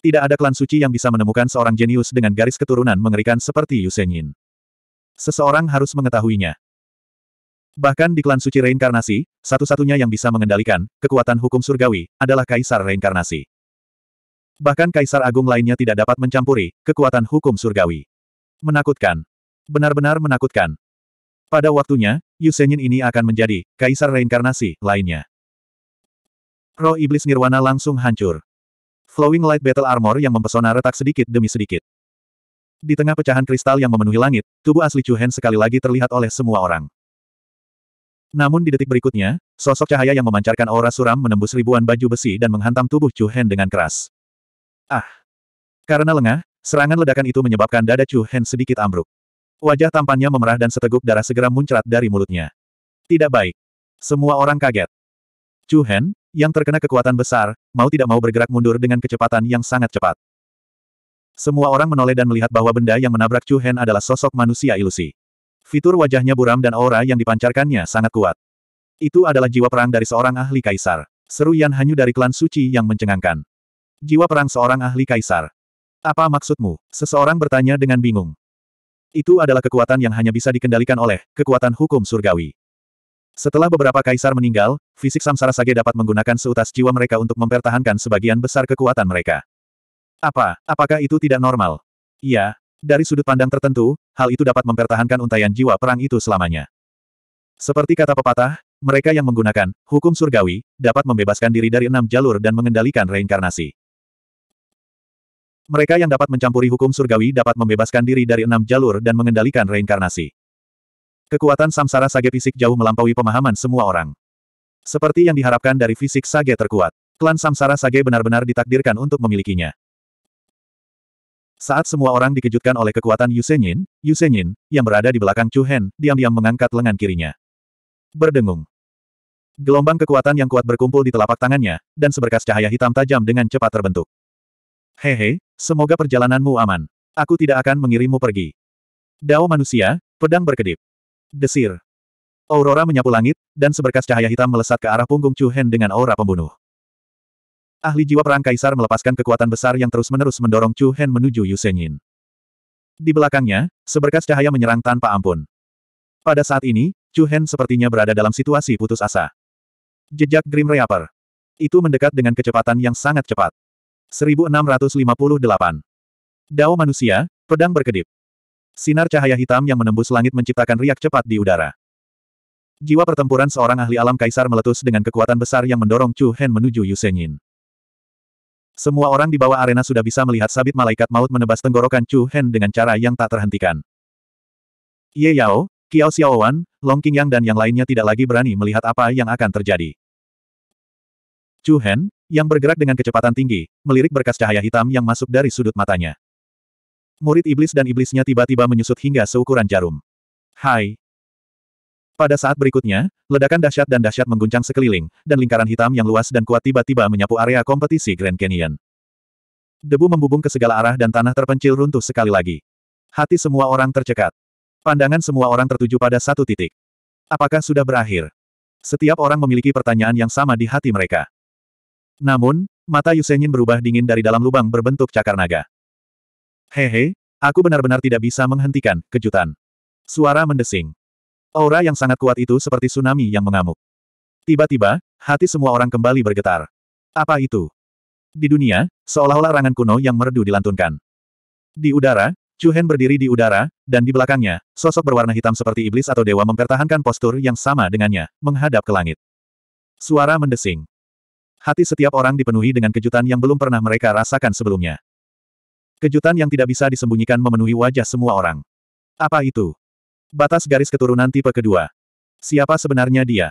Tidak ada klan suci yang bisa menemukan seorang jenius dengan garis keturunan mengerikan seperti Yu Senyin. Seseorang harus mengetahuinya. Bahkan di klan suci reinkarnasi, satu-satunya yang bisa mengendalikan kekuatan hukum surgawi adalah kaisar reinkarnasi. Bahkan kaisar agung lainnya tidak dapat mencampuri kekuatan hukum surgawi. Menakutkan. Benar-benar menakutkan. Pada waktunya, Yu Senyin ini akan menjadi kaisar reinkarnasi lainnya. Roh iblis nirwana langsung hancur. Flowing Light Battle Armor yang mempesona retak sedikit demi sedikit. Di tengah pecahan kristal yang memenuhi langit, tubuh asli Chu Hen sekali lagi terlihat oleh semua orang. Namun di detik berikutnya, sosok cahaya yang memancarkan aura suram menembus ribuan baju besi dan menghantam tubuh Chu Hen dengan keras. Ah! Karena lengah, serangan ledakan itu menyebabkan dada Chu Hen sedikit ambruk. Wajah tampannya memerah dan seteguk darah segera muncrat dari mulutnya. Tidak baik. Semua orang kaget. Chu Hen, yang terkena kekuatan besar, mau tidak mau bergerak mundur dengan kecepatan yang sangat cepat. Semua orang menoleh dan melihat bahwa benda yang menabrak Chu Hen adalah sosok manusia ilusi. Fitur wajahnya buram dan aura yang dipancarkannya sangat kuat. Itu adalah jiwa perang dari seorang ahli kaisar. Seru Yan Hanyu dari klan suci yang mencengangkan. Jiwa perang seorang ahli kaisar. Apa maksudmu? Seseorang bertanya dengan bingung. Itu adalah kekuatan yang hanya bisa dikendalikan oleh kekuatan hukum surgawi. Setelah beberapa kaisar meninggal, fisik Samsara Sage dapat menggunakan seutas jiwa mereka untuk mempertahankan sebagian besar kekuatan mereka. Apa, apakah itu tidak normal? Iya, dari sudut pandang tertentu, hal itu dapat mempertahankan untayan jiwa perang itu selamanya. Seperti kata pepatah, mereka yang menggunakan hukum surgawi dapat membebaskan diri dari enam jalur dan mengendalikan reinkarnasi. Mereka yang dapat mencampuri hukum surgawi dapat membebaskan diri dari enam jalur dan mengendalikan reinkarnasi. Kekuatan samsara sage fisik jauh melampaui pemahaman semua orang. Seperti yang diharapkan dari fisik sage terkuat. Klan samsara sage benar-benar ditakdirkan untuk memilikinya. Saat semua orang dikejutkan oleh kekuatan Yu Senyin, Yu Senyin, yang berada di belakang Chu Hen, diam-diam mengangkat lengan kirinya. Berdengung. Gelombang kekuatan yang kuat berkumpul di telapak tangannya, dan seberkas cahaya hitam tajam dengan cepat terbentuk. Hehe, semoga perjalananmu aman. Aku tidak akan mengirimmu pergi. Dao manusia, pedang berkedip. Desir. Aurora menyapu langit, dan seberkas cahaya hitam melesat ke arah punggung Chu Hen dengan aura pembunuh. Ahli jiwa perang kaisar melepaskan kekuatan besar yang terus-menerus mendorong Chu Hen menuju Yu Senyin. Di belakangnya, seberkas cahaya menyerang tanpa ampun. Pada saat ini, Chu Hen sepertinya berada dalam situasi putus asa. Jejak Grim Reaper. Itu mendekat dengan kecepatan yang sangat cepat. 1658. Dao manusia, pedang berkedip. Sinar cahaya hitam yang menembus langit menciptakan riak cepat di udara. Jiwa pertempuran seorang ahli alam kaisar meletus dengan kekuatan besar yang mendorong Chu Hen menuju Yu Senyin. Semua orang di bawah arena sudah bisa melihat sabit malaikat maut menebas tenggorokan Chu Hen dengan cara yang tak terhentikan. Ye Yao, Kiao Xiaowan, Long Qingyang dan yang lainnya tidak lagi berani melihat apa yang akan terjadi. Chu Hen, yang bergerak dengan kecepatan tinggi, melirik berkas cahaya hitam yang masuk dari sudut matanya. Murid iblis dan iblisnya tiba-tiba menyusut hingga seukuran jarum. Hai! Pada saat berikutnya, ledakan dahsyat dan dahsyat mengguncang sekeliling, dan lingkaran hitam yang luas dan kuat tiba-tiba menyapu area kompetisi Grand Canyon. Debu membubung ke segala arah dan tanah terpencil runtuh sekali lagi. Hati semua orang tercekat. Pandangan semua orang tertuju pada satu titik. Apakah sudah berakhir? Setiap orang memiliki pertanyaan yang sama di hati mereka. Namun, mata Yusenyin berubah dingin dari dalam lubang berbentuk cakar naga. Hehe, aku benar-benar tidak bisa menghentikan kejutan. Suara mendesing. Aura yang sangat kuat itu seperti tsunami yang mengamuk. Tiba-tiba, hati semua orang kembali bergetar. Apa itu? Di dunia, seolah-olah rangan kuno yang merdu dilantunkan. Di udara, Chu Hen berdiri di udara, dan di belakangnya, sosok berwarna hitam seperti iblis atau dewa mempertahankan postur yang sama dengannya, menghadap ke langit. Suara mendesing. Hati setiap orang dipenuhi dengan kejutan yang belum pernah mereka rasakan sebelumnya. Kejutan yang tidak bisa disembunyikan memenuhi wajah semua orang. Apa itu? Batas garis keturunan tipe kedua. Siapa sebenarnya dia?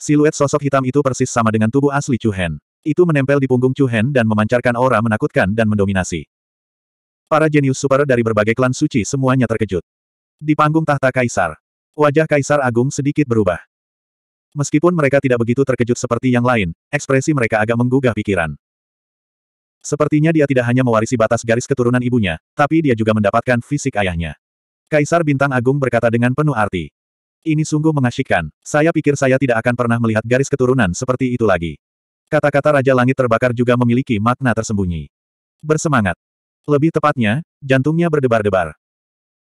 Siluet sosok hitam itu persis sama dengan tubuh asli Chu Hen. Itu menempel di punggung Chu Hen dan memancarkan aura menakutkan dan mendominasi. Para jenius super dari berbagai klan suci semuanya terkejut. Di panggung tahta kaisar, wajah kaisar agung sedikit berubah. Meskipun mereka tidak begitu terkejut seperti yang lain, ekspresi mereka agak menggugah pikiran. Sepertinya dia tidak hanya mewarisi batas garis keturunan ibunya, tapi dia juga mendapatkan fisik ayahnya. Kaisar Bintang Agung berkata dengan penuh arti. Ini sungguh mengasyikkan. Saya pikir saya tidak akan pernah melihat garis keturunan seperti itu lagi. Kata-kata Raja Langit Terbakar juga memiliki makna tersembunyi. Bersemangat. Lebih tepatnya, jantungnya berdebar-debar.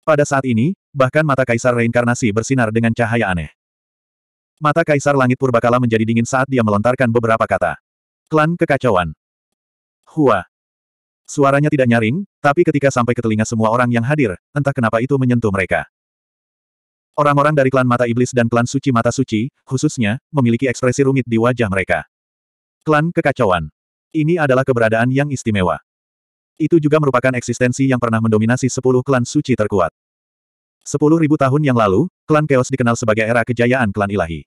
Pada saat ini, bahkan mata Kaisar Reinkarnasi bersinar dengan cahaya aneh. Mata Kaisar Langit Purbakala menjadi dingin saat dia melontarkan beberapa kata. Klan Kekacauan. Hua. Suaranya tidak nyaring, tapi ketika sampai ke telinga semua orang yang hadir, entah kenapa itu menyentuh mereka. Orang-orang dari klan Mata Iblis dan klan Suci Mata Suci, khususnya, memiliki ekspresi rumit di wajah mereka. Klan Kekacauan. Ini adalah keberadaan yang istimewa. Itu juga merupakan eksistensi yang pernah mendominasi sepuluh klan suci terkuat. Sepuluh ribu tahun yang lalu, klan Chaos dikenal sebagai era kejayaan klan ilahi.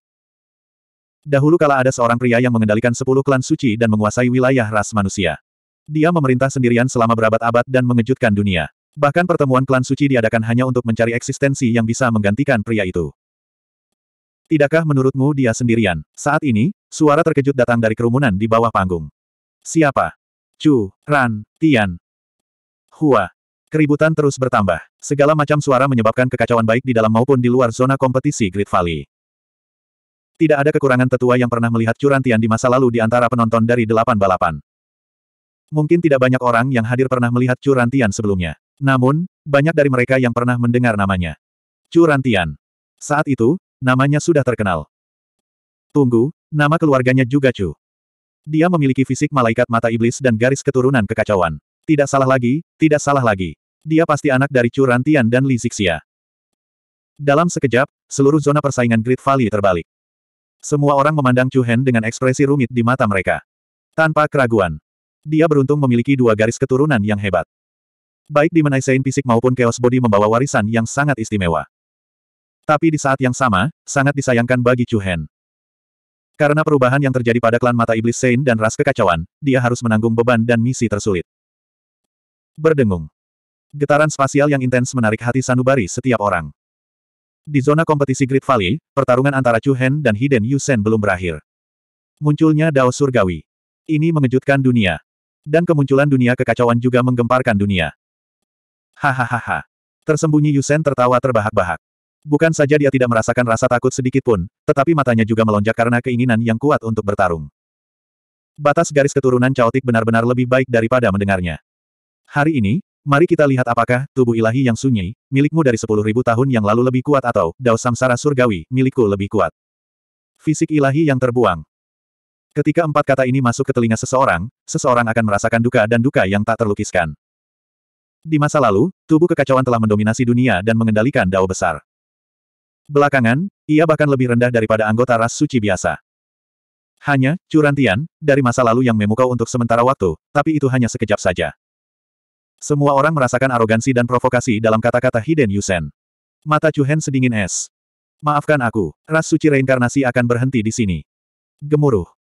Dahulu kala ada seorang pria yang mengendalikan sepuluh klan suci dan menguasai wilayah ras manusia. Dia memerintah sendirian selama berabad-abad dan mengejutkan dunia. Bahkan pertemuan klan suci diadakan hanya untuk mencari eksistensi yang bisa menggantikan pria itu. Tidakkah menurutmu dia sendirian? Saat ini, suara terkejut datang dari kerumunan di bawah panggung. Siapa? Chu, Ran, Tian. Hua. Keributan terus bertambah. Segala macam suara menyebabkan kekacauan baik di dalam maupun di luar zona kompetisi Great Valley. Tidak ada kekurangan tetua yang pernah melihat Curantian di masa lalu di antara penonton dari delapan balapan. Mungkin tidak banyak orang yang hadir pernah melihat Curantian sebelumnya. Namun, banyak dari mereka yang pernah mendengar namanya. Chu Rantian. Saat itu, namanya sudah terkenal. Tunggu, nama keluarganya juga Chu. Dia memiliki fisik malaikat mata iblis dan garis keturunan kekacauan. Tidak salah lagi, tidak salah lagi. Dia pasti anak dari Chu Rantian dan Li Zixia. Dalam sekejap, seluruh zona persaingan Great Valley terbalik. Semua orang memandang Chu Hen dengan ekspresi rumit di mata mereka. Tanpa keraguan. Dia beruntung memiliki dua garis keturunan yang hebat. Baik di Menaisein fisik maupun Chaos Body membawa warisan yang sangat istimewa. Tapi di saat yang sama, sangat disayangkan bagi Chu Hen. Karena perubahan yang terjadi pada klan mata iblis Sein dan ras kekacauan, dia harus menanggung beban dan misi tersulit. Berdengung. Getaran spasial yang intens menarik hati sanubari setiap orang. Di zona kompetisi Great Valley, pertarungan antara Chu Hen dan Hiden Yusen belum berakhir. Munculnya Dao Surgawi. Ini mengejutkan dunia. Dan kemunculan dunia kekacauan juga menggemparkan dunia. Hahaha. Tersembunyi Yusen tertawa terbahak-bahak. Bukan saja dia tidak merasakan rasa takut sedikit pun, tetapi matanya juga melonjak karena keinginan yang kuat untuk bertarung. Batas garis keturunan caotik benar-benar lebih baik daripada mendengarnya. Hari ini, mari kita lihat apakah tubuh ilahi yang sunyi, milikmu dari sepuluh ribu tahun yang lalu lebih kuat atau Dao Samsara Surgawi, milikku lebih kuat. Fisik ilahi yang terbuang. Ketika empat kata ini masuk ke telinga seseorang, seseorang akan merasakan duka dan duka yang tak terlukiskan. Di masa lalu, tubuh kekacauan telah mendominasi dunia dan mengendalikan dao besar. Belakangan, ia bahkan lebih rendah daripada anggota ras suci biasa. Hanya, curantian, dari masa lalu yang memukau untuk sementara waktu, tapi itu hanya sekejap saja. Semua orang merasakan arogansi dan provokasi dalam kata-kata Hiden Yusen. Mata Chuhen sedingin es. Maafkan aku, ras suci reinkarnasi akan berhenti di sini. Gemuruh.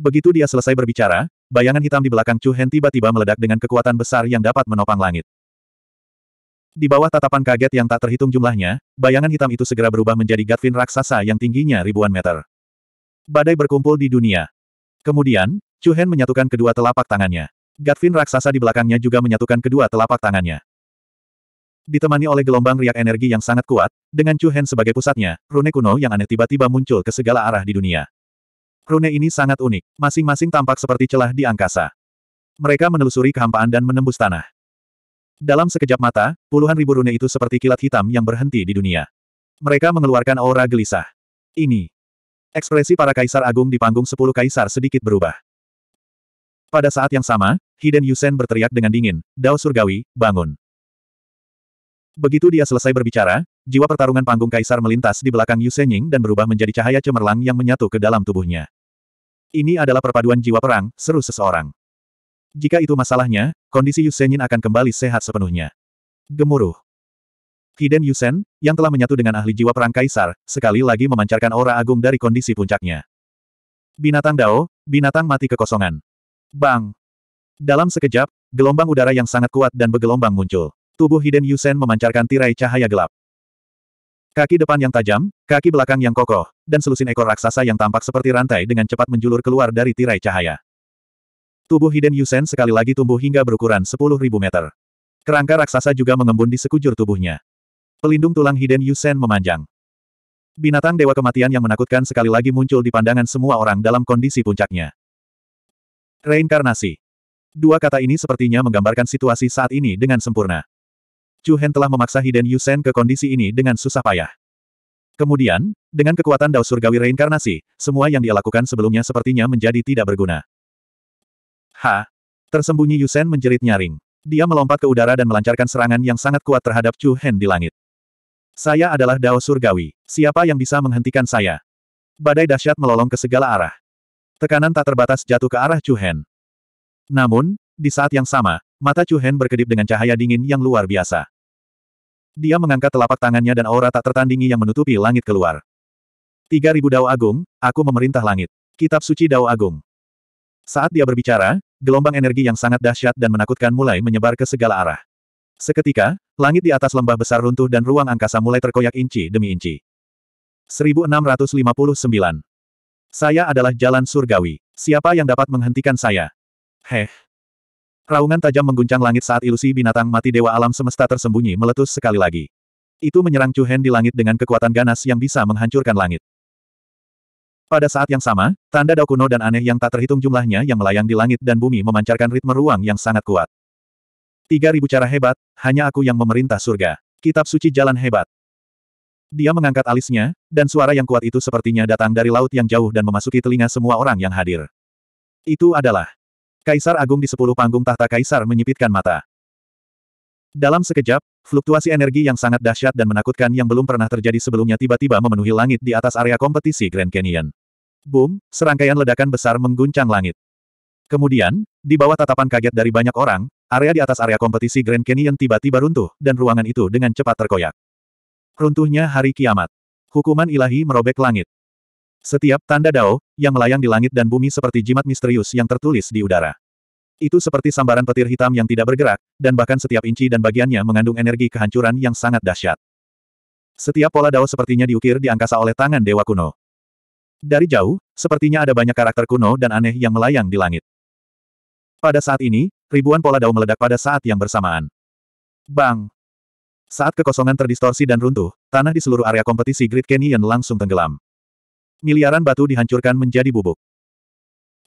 Begitu dia selesai berbicara, bayangan hitam di belakang Chu Hen tiba-tiba meledak dengan kekuatan besar yang dapat menopang langit. Di bawah tatapan kaget yang tak terhitung jumlahnya, bayangan hitam itu segera berubah menjadi Gatvin raksasa yang tingginya ribuan meter. Badai berkumpul di dunia. Kemudian, Chu Hen menyatukan kedua telapak tangannya. Gatvin raksasa di belakangnya juga menyatukan kedua telapak tangannya. Ditemani oleh gelombang riak energi yang sangat kuat, dengan Chu Hen sebagai pusatnya, rune kuno yang aneh tiba-tiba muncul ke segala arah di dunia. Rune ini sangat unik, masing-masing tampak seperti celah di angkasa. Mereka menelusuri kehampaan dan menembus tanah. Dalam sekejap mata, puluhan ribu rune itu seperti kilat hitam yang berhenti di dunia. Mereka mengeluarkan aura gelisah. Ini. Ekspresi para kaisar agung di panggung sepuluh kaisar sedikit berubah. Pada saat yang sama, Hiden Yusen berteriak dengan dingin, Dao Surgawi, bangun. Begitu dia selesai berbicara, jiwa pertarungan panggung kaisar melintas di belakang Yu Senying dan berubah menjadi cahaya cemerlang yang menyatu ke dalam tubuhnya. Ini adalah perpaduan jiwa perang, seru seseorang. Jika itu masalahnya, kondisi Yu Senyin akan kembali sehat sepenuhnya. Gemuruh. Hiden Yusen, yang telah menyatu dengan ahli jiwa perang kaisar, sekali lagi memancarkan aura agung dari kondisi puncaknya. Binatang Dao, binatang mati kekosongan. Bang! Dalam sekejap, gelombang udara yang sangat kuat dan bergelombang muncul. Tubuh Hiden Yusen memancarkan tirai cahaya gelap. Kaki depan yang tajam, kaki belakang yang kokoh, dan selusin ekor raksasa yang tampak seperti rantai dengan cepat menjulur keluar dari tirai cahaya. Tubuh Hiden Yusen sekali lagi tumbuh hingga berukuran 10.000 meter. Kerangka raksasa juga mengembun di sekujur tubuhnya. Pelindung tulang Hiden Yusen memanjang. Binatang Dewa Kematian yang menakutkan sekali lagi muncul di pandangan semua orang dalam kondisi puncaknya. Reinkarnasi. Dua kata ini sepertinya menggambarkan situasi saat ini dengan sempurna. Chu Hen telah memaksa Hiden Yusen ke kondisi ini dengan susah payah. Kemudian, dengan kekuatan Dao Surgawi reinkarnasi, semua yang dia lakukan sebelumnya sepertinya menjadi tidak berguna. Ha! Tersembunyi Yusen menjerit nyaring. Dia melompat ke udara dan melancarkan serangan yang sangat kuat terhadap Chu Hen di langit. Saya adalah Dao Surgawi. Siapa yang bisa menghentikan saya? Badai dahsyat melolong ke segala arah. Tekanan tak terbatas jatuh ke arah Chu Hen. Namun, di saat yang sama, mata Chu Hen berkedip dengan cahaya dingin yang luar biasa. Dia mengangkat telapak tangannya dan aura tak tertandingi yang menutupi langit keluar. 3000 Dao Agung, aku memerintah langit. Kitab Suci Dao Agung. Saat dia berbicara, gelombang energi yang sangat dahsyat dan menakutkan mulai menyebar ke segala arah. Seketika, langit di atas lembah besar runtuh dan ruang angkasa mulai terkoyak inci demi inci. 1659 saya adalah jalan surgawi. Siapa yang dapat menghentikan saya? Heh. Raungan tajam mengguncang langit saat ilusi binatang mati dewa alam semesta tersembunyi meletus sekali lagi. Itu menyerang Chu Hen di langit dengan kekuatan ganas yang bisa menghancurkan langit. Pada saat yang sama, tanda dao kuno dan aneh yang tak terhitung jumlahnya yang melayang di langit dan bumi memancarkan ritme ruang yang sangat kuat. Tiga ribu cara hebat, hanya aku yang memerintah surga. Kitab suci jalan hebat. Dia mengangkat alisnya, dan suara yang kuat itu sepertinya datang dari laut yang jauh dan memasuki telinga semua orang yang hadir. Itu adalah Kaisar Agung di sepuluh panggung tahta Kaisar menyipitkan mata. Dalam sekejap, fluktuasi energi yang sangat dahsyat dan menakutkan yang belum pernah terjadi sebelumnya tiba-tiba memenuhi langit di atas area kompetisi Grand Canyon. Boom, serangkaian ledakan besar mengguncang langit. Kemudian, di bawah tatapan kaget dari banyak orang, area di atas area kompetisi Grand Canyon tiba-tiba runtuh, dan ruangan itu dengan cepat terkoyak. Runtuhnya hari kiamat. Hukuman ilahi merobek langit. Setiap tanda dao, yang melayang di langit dan bumi seperti jimat misterius yang tertulis di udara. Itu seperti sambaran petir hitam yang tidak bergerak, dan bahkan setiap inci dan bagiannya mengandung energi kehancuran yang sangat dahsyat. Setiap pola dao sepertinya diukir di angkasa oleh tangan dewa kuno. Dari jauh, sepertinya ada banyak karakter kuno dan aneh yang melayang di langit. Pada saat ini, ribuan pola dao meledak pada saat yang bersamaan. Bang! Saat kekosongan terdistorsi dan runtuh, tanah di seluruh area kompetisi Great Canyon langsung tenggelam. Miliaran batu dihancurkan menjadi bubuk.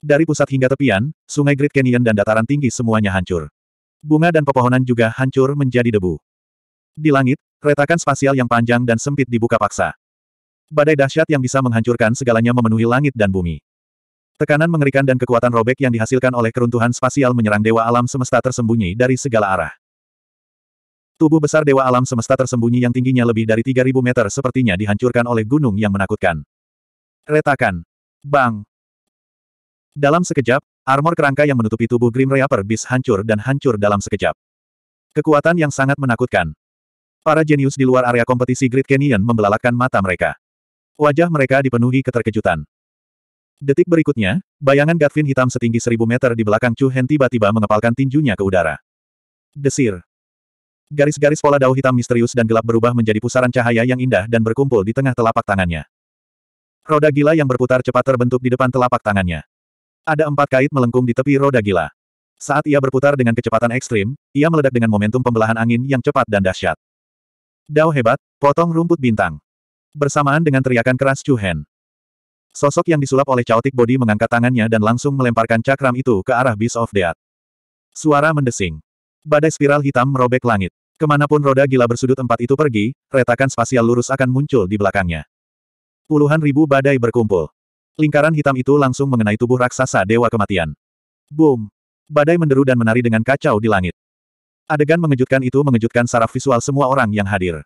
Dari pusat hingga tepian, sungai Great Canyon dan dataran tinggi semuanya hancur. Bunga dan pepohonan juga hancur menjadi debu. Di langit, retakan spasial yang panjang dan sempit dibuka paksa. Badai dahsyat yang bisa menghancurkan segalanya memenuhi langit dan bumi. Tekanan mengerikan dan kekuatan robek yang dihasilkan oleh keruntuhan spasial menyerang dewa alam semesta tersembunyi dari segala arah. Tubuh besar Dewa Alam Semesta tersembunyi yang tingginya lebih dari 3000 meter sepertinya dihancurkan oleh gunung yang menakutkan. Retakan. Bang. Dalam sekejap, armor kerangka yang menutupi tubuh Grim Reaper Beast hancur dan hancur dalam sekejap. Kekuatan yang sangat menakutkan. Para jenius di luar area kompetisi Great Canyon membelalakan mata mereka. Wajah mereka dipenuhi keterkejutan. Detik berikutnya, bayangan Gatvin hitam setinggi seribu meter di belakang Chu Hen tiba-tiba mengepalkan tinjunya ke udara. Desir. Garis-garis pola dao hitam misterius dan gelap berubah menjadi pusaran cahaya yang indah dan berkumpul di tengah telapak tangannya. Roda gila yang berputar cepat terbentuk di depan telapak tangannya. Ada empat kait melengkung di tepi roda gila. Saat ia berputar dengan kecepatan ekstrim, ia meledak dengan momentum pembelahan angin yang cepat dan dahsyat. Dao hebat, potong rumput bintang. Bersamaan dengan teriakan keras Chu Hen. Sosok yang disulap oleh Chaotic Body mengangkat tangannya dan langsung melemparkan cakram itu ke arah Beast of Death. Suara mendesing. Badai spiral hitam merobek langit. Ke mana pun roda gila bersudut empat itu pergi, retakan spasial lurus akan muncul di belakangnya. Puluhan ribu badai berkumpul. Lingkaran hitam itu langsung mengenai tubuh raksasa Dewa Kematian. Boom! Badai menderu dan menari dengan kacau di langit. Adegan mengejutkan itu mengejutkan saraf visual semua orang yang hadir.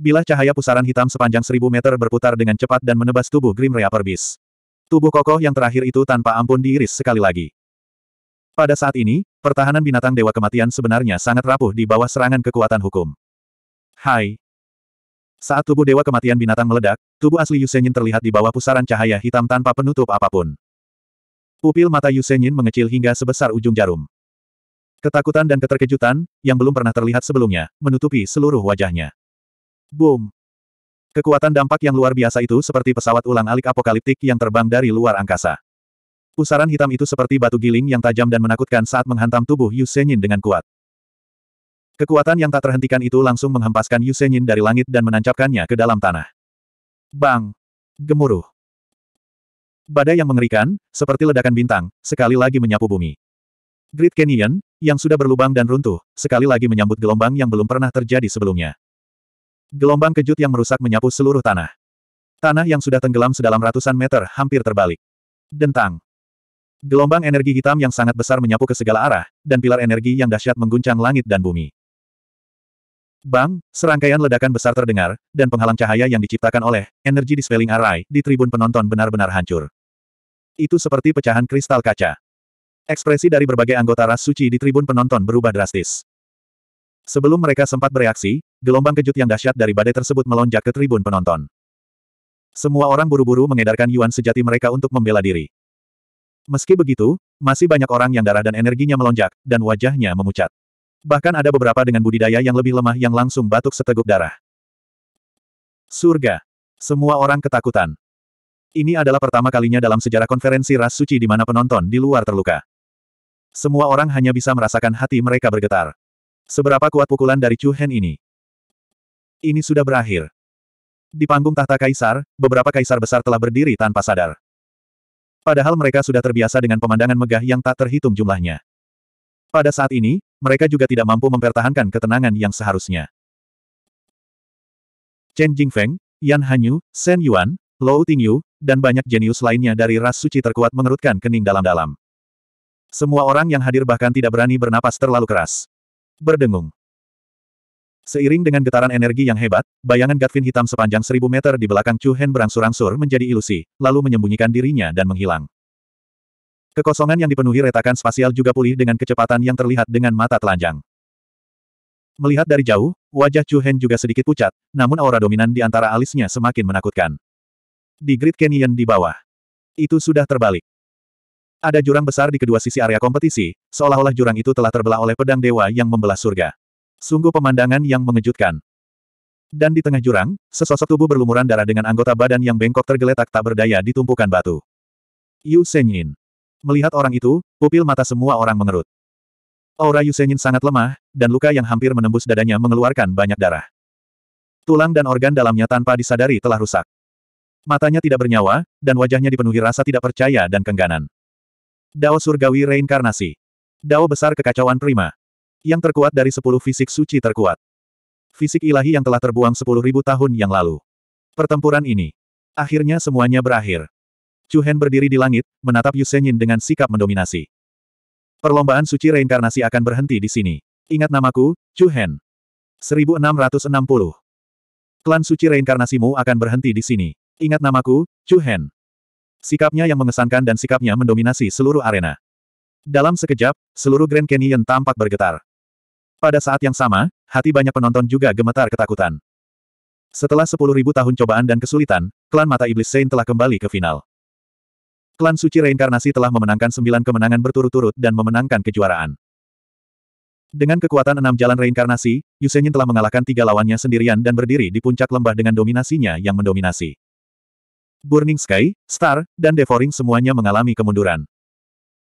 Bilah cahaya pusaran hitam sepanjang seribu meter berputar dengan cepat dan menebas tubuh Grim Reaper Beast. Tubuh kokoh yang terakhir itu tanpa ampun diiris sekali lagi. Pada saat ini, pertahanan binatang Dewa Kematian sebenarnya sangat rapuh di bawah serangan kekuatan hukum. Hai! Saat tubuh Dewa Kematian binatang meledak, tubuh asli Yusenyin terlihat di bawah pusaran cahaya hitam tanpa penutup apa pun. Pupil mata Yusenyin mengecil hingga sebesar ujung jarum. Ketakutan dan keterkejutan, yang belum pernah terlihat sebelumnya, menutupi seluruh wajahnya. Boom! Kekuatan dampak yang luar biasa itu seperti pesawat ulang-alik apokaliptik yang terbang dari luar angkasa. Pusaran hitam itu seperti batu giling yang tajam dan menakutkan saat menghantam tubuh Yu Senyin dengan kuat. Kekuatan yang tak terhentikan itu langsung menghempaskan Yu Senyin dari langit dan menancapkannya ke dalam tanah. Bang! Gemuruh. Badai yang mengerikan, seperti ledakan bintang, sekali lagi menyapu bumi. Great Canyon, yang sudah berlubang dan runtuh, sekali lagi menyambut gelombang yang belum pernah terjadi sebelumnya. Gelombang kejut yang merusak menyapu seluruh tanah. Tanah yang sudah tenggelam sedalam ratusan meter hampir terbalik. Dentang. Gelombang energi hitam yang sangat besar menyapu ke segala arah, dan pilar energi yang dahsyat mengguncang langit dan bumi. Bang, serangkaian ledakan besar terdengar, dan penghalang cahaya yang diciptakan oleh energi dispelling array di tribun penonton benar-benar hancur. Itu seperti pecahan kristal kaca. Ekspresi dari berbagai anggota ras suci di tribun penonton berubah drastis. Sebelum mereka sempat bereaksi, gelombang kejut yang dahsyat dari badai tersebut melonjak ke tribun penonton. Semua orang buru-buru mengedarkan yuan sejati mereka untuk membela diri. Meski begitu, masih banyak orang yang darah dan energinya melonjak, dan wajahnya memucat. Bahkan ada beberapa dengan budidaya yang lebih lemah yang langsung batuk seteguk darah. Surga. Semua orang ketakutan. Ini adalah pertama kalinya dalam sejarah konferensi ras suci di mana penonton di luar terluka. Semua orang hanya bisa merasakan hati mereka bergetar. Seberapa kuat pukulan dari Chu Hen ini? Ini sudah berakhir. Di panggung tahta kaisar, beberapa kaisar besar telah berdiri tanpa sadar. Padahal mereka sudah terbiasa dengan pemandangan megah yang tak terhitung jumlahnya. Pada saat ini, mereka juga tidak mampu mempertahankan ketenangan yang seharusnya. Chen Jingfeng, Yan Hanyu, Shen Yuan, Lou Tingyu, dan banyak jenius lainnya dari ras suci terkuat mengerutkan kening dalam-dalam. Semua orang yang hadir bahkan tidak berani bernapas terlalu keras. Berdengung. Seiring dengan getaran energi yang hebat, bayangan Gatvin hitam sepanjang seribu meter di belakang Chu Hen berangsur-angsur menjadi ilusi, lalu menyembunyikan dirinya dan menghilang. Kekosongan yang dipenuhi retakan spasial juga pulih dengan kecepatan yang terlihat dengan mata telanjang. Melihat dari jauh, wajah Chu Hen juga sedikit pucat, namun aura dominan di antara alisnya semakin menakutkan. Di Great Canyon di bawah. Itu sudah terbalik. Ada jurang besar di kedua sisi area kompetisi, seolah-olah jurang itu telah terbelah oleh pedang dewa yang membelah surga. Sungguh pemandangan yang mengejutkan. Dan di tengah jurang, sesosok tubuh berlumuran darah dengan anggota badan yang bengkok tergeletak tak berdaya di tumpukan batu. Yu Senyin. Melihat orang itu, pupil mata semua orang mengerut. Aura Yu Senyin sangat lemah, dan luka yang hampir menembus dadanya mengeluarkan banyak darah. Tulang dan organ dalamnya tanpa disadari telah rusak. Matanya tidak bernyawa, dan wajahnya dipenuhi rasa tidak percaya dan kengganan. Dao Surgawi Reinkarnasi. Dao besar kekacauan prima. Yang terkuat dari sepuluh fisik suci terkuat. Fisik ilahi yang telah terbuang sepuluh ribu tahun yang lalu. Pertempuran ini. Akhirnya semuanya berakhir. Chu Hen berdiri di langit, menatap Yu Senyin dengan sikap mendominasi. Perlombaan suci reinkarnasi akan berhenti di sini. Ingat namaku, Chu Hen. 1660. Klan suci reinkarnasimu akan berhenti di sini. Ingat namaku, Chu Hen. Sikapnya yang mengesankan dan sikapnya mendominasi seluruh arena. Dalam sekejap, seluruh Grand Canyon tampak bergetar. Pada saat yang sama, hati banyak penonton juga gemetar ketakutan. Setelah 10.000 tahun cobaan dan kesulitan, klan Mata Iblis Saint telah kembali ke final. Klan Suci Reinkarnasi telah memenangkan sembilan kemenangan berturut-turut dan memenangkan kejuaraan. Dengan kekuatan enam jalan reinkarnasi, Yusenyin telah mengalahkan tiga lawannya sendirian dan berdiri di puncak lembah dengan dominasinya yang mendominasi. Burning Sky, Star, dan Devouring semuanya mengalami kemunduran.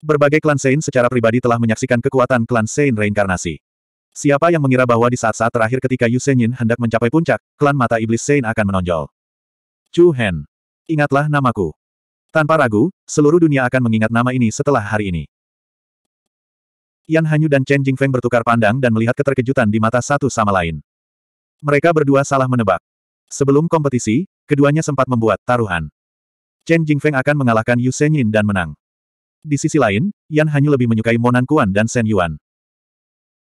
Berbagai klan Sein secara pribadi telah menyaksikan kekuatan klan Sein reinkarnasi. Siapa yang mengira bahwa di saat-saat terakhir ketika Yu Senyin hendak mencapai puncak, klan mata iblis Sein akan menonjol. Chu Hen. Ingatlah namaku. Tanpa ragu, seluruh dunia akan mengingat nama ini setelah hari ini. Yan Hanyu dan Chen Jingfeng bertukar pandang dan melihat keterkejutan di mata satu sama lain. Mereka berdua salah menebak. Sebelum kompetisi, Keduanya sempat membuat taruhan. Chen Jingfeng akan mengalahkan Yu Senyin dan menang. Di sisi lain, Yan Hanyu lebih menyukai Monan Kuan dan Shen Yuan.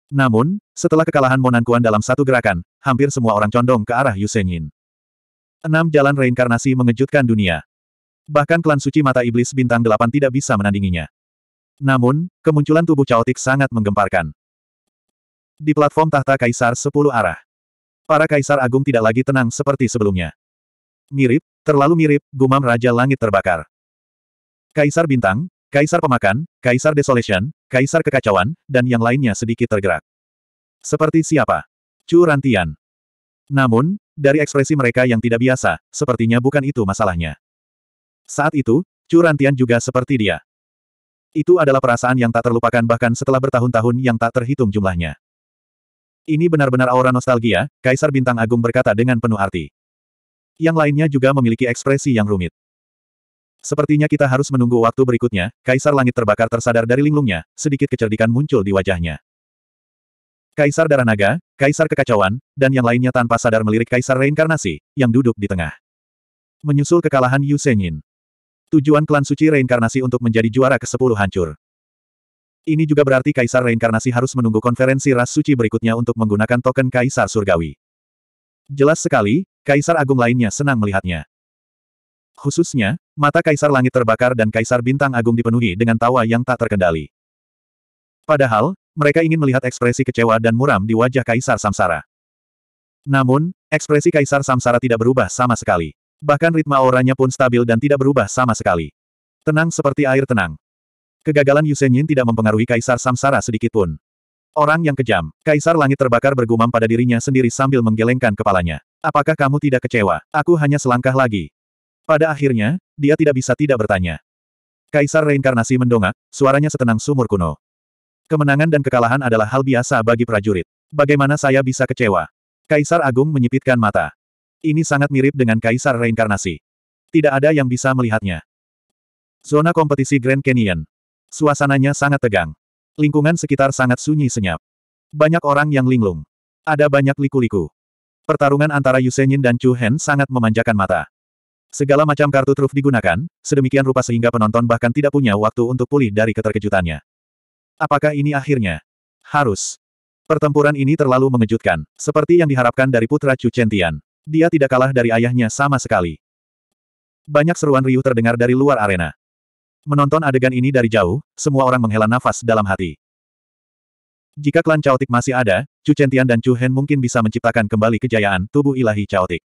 Namun, setelah kekalahan Monan Kuan dalam satu gerakan, hampir semua orang condong ke arah Yu Senyin. Enam jalan reinkarnasi mengejutkan dunia. Bahkan klan suci mata iblis bintang delapan tidak bisa menandinginya. Namun, kemunculan tubuh caotik sangat menggemparkan. Di platform tahta kaisar sepuluh arah. Para kaisar agung tidak lagi tenang seperti sebelumnya. Mirip, terlalu mirip, gumam Raja Langit terbakar. Kaisar Bintang, Kaisar Pemakan, Kaisar Desolation, Kaisar Kekacauan, dan yang lainnya sedikit tergerak. Seperti siapa? Chu Rantian. Namun, dari ekspresi mereka yang tidak biasa, sepertinya bukan itu masalahnya. Saat itu, Chu Rantian juga seperti dia. Itu adalah perasaan yang tak terlupakan bahkan setelah bertahun-tahun yang tak terhitung jumlahnya. Ini benar-benar aura nostalgia, Kaisar Bintang Agung berkata dengan penuh arti. Yang lainnya juga memiliki ekspresi yang rumit. Sepertinya kita harus menunggu waktu berikutnya, Kaisar Langit terbakar tersadar dari linglungnya, sedikit kecerdikan muncul di wajahnya. Kaisar Darah Naga, Kaisar Kekacauan, dan yang lainnya tanpa sadar melirik Kaisar Reinkarnasi, yang duduk di tengah. Menyusul kekalahan Yu Senyin. Tujuan klan suci reinkarnasi untuk menjadi juara ke-10 hancur. Ini juga berarti Kaisar Reinkarnasi harus menunggu konferensi ras suci berikutnya untuk menggunakan token Kaisar Surgawi. Jelas sekali, Kaisar Agung lainnya senang melihatnya. Khususnya, mata Kaisar Langit terbakar dan Kaisar Bintang Agung dipenuhi dengan tawa yang tak terkendali. Padahal, mereka ingin melihat ekspresi kecewa dan muram di wajah Kaisar Samsara. Namun, ekspresi Kaisar Samsara tidak berubah sama sekali. Bahkan ritme auranya pun stabil dan tidak berubah sama sekali. Tenang seperti air tenang. Kegagalan Yusenyin tidak mempengaruhi Kaisar Samsara sedikitpun. Orang yang kejam, Kaisar Langit terbakar bergumam pada dirinya sendiri sambil menggelengkan kepalanya. Apakah kamu tidak kecewa? Aku hanya selangkah lagi. Pada akhirnya, dia tidak bisa tidak bertanya. Kaisar reinkarnasi mendongak, suaranya setenang sumur kuno. Kemenangan dan kekalahan adalah hal biasa bagi prajurit. Bagaimana saya bisa kecewa? Kaisar Agung menyipitkan mata. Ini sangat mirip dengan Kaisar reinkarnasi. Tidak ada yang bisa melihatnya. Zona kompetisi Grand Canyon. Suasananya sangat tegang. Lingkungan sekitar sangat sunyi senyap. Banyak orang yang linglung. Ada banyak liku-liku. Pertarungan antara Yusenyin dan Chu Hen sangat memanjakan mata. Segala macam kartu truf digunakan, sedemikian rupa sehingga penonton bahkan tidak punya waktu untuk pulih dari keterkejutannya. Apakah ini akhirnya? Harus. Pertempuran ini terlalu mengejutkan, seperti yang diharapkan dari putra Chu Chentian. Dia tidak kalah dari ayahnya sama sekali. Banyak seruan riuh terdengar dari luar arena. Menonton adegan ini dari jauh, semua orang menghela nafas dalam hati. Jika klan Chaotic masih ada, Chu Chentian dan Chu Hen mungkin bisa menciptakan kembali kejayaan tubuh ilahi Chaotic.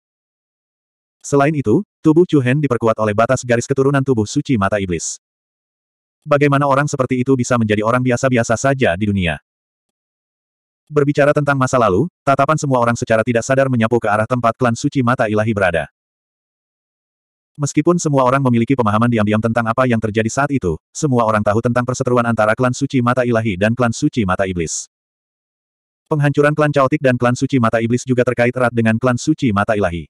Selain itu, tubuh Chu Hen diperkuat oleh batas garis keturunan tubuh suci mata iblis. Bagaimana orang seperti itu bisa menjadi orang biasa-biasa saja di dunia? Berbicara tentang masa lalu, tatapan semua orang secara tidak sadar menyapu ke arah tempat klan suci mata ilahi berada. Meskipun semua orang memiliki pemahaman diam-diam tentang apa yang terjadi saat itu, semua orang tahu tentang perseteruan antara klan suci mata ilahi dan klan suci mata iblis. Penghancuran klan Chaotic dan klan suci mata iblis juga terkait erat dengan klan suci mata ilahi.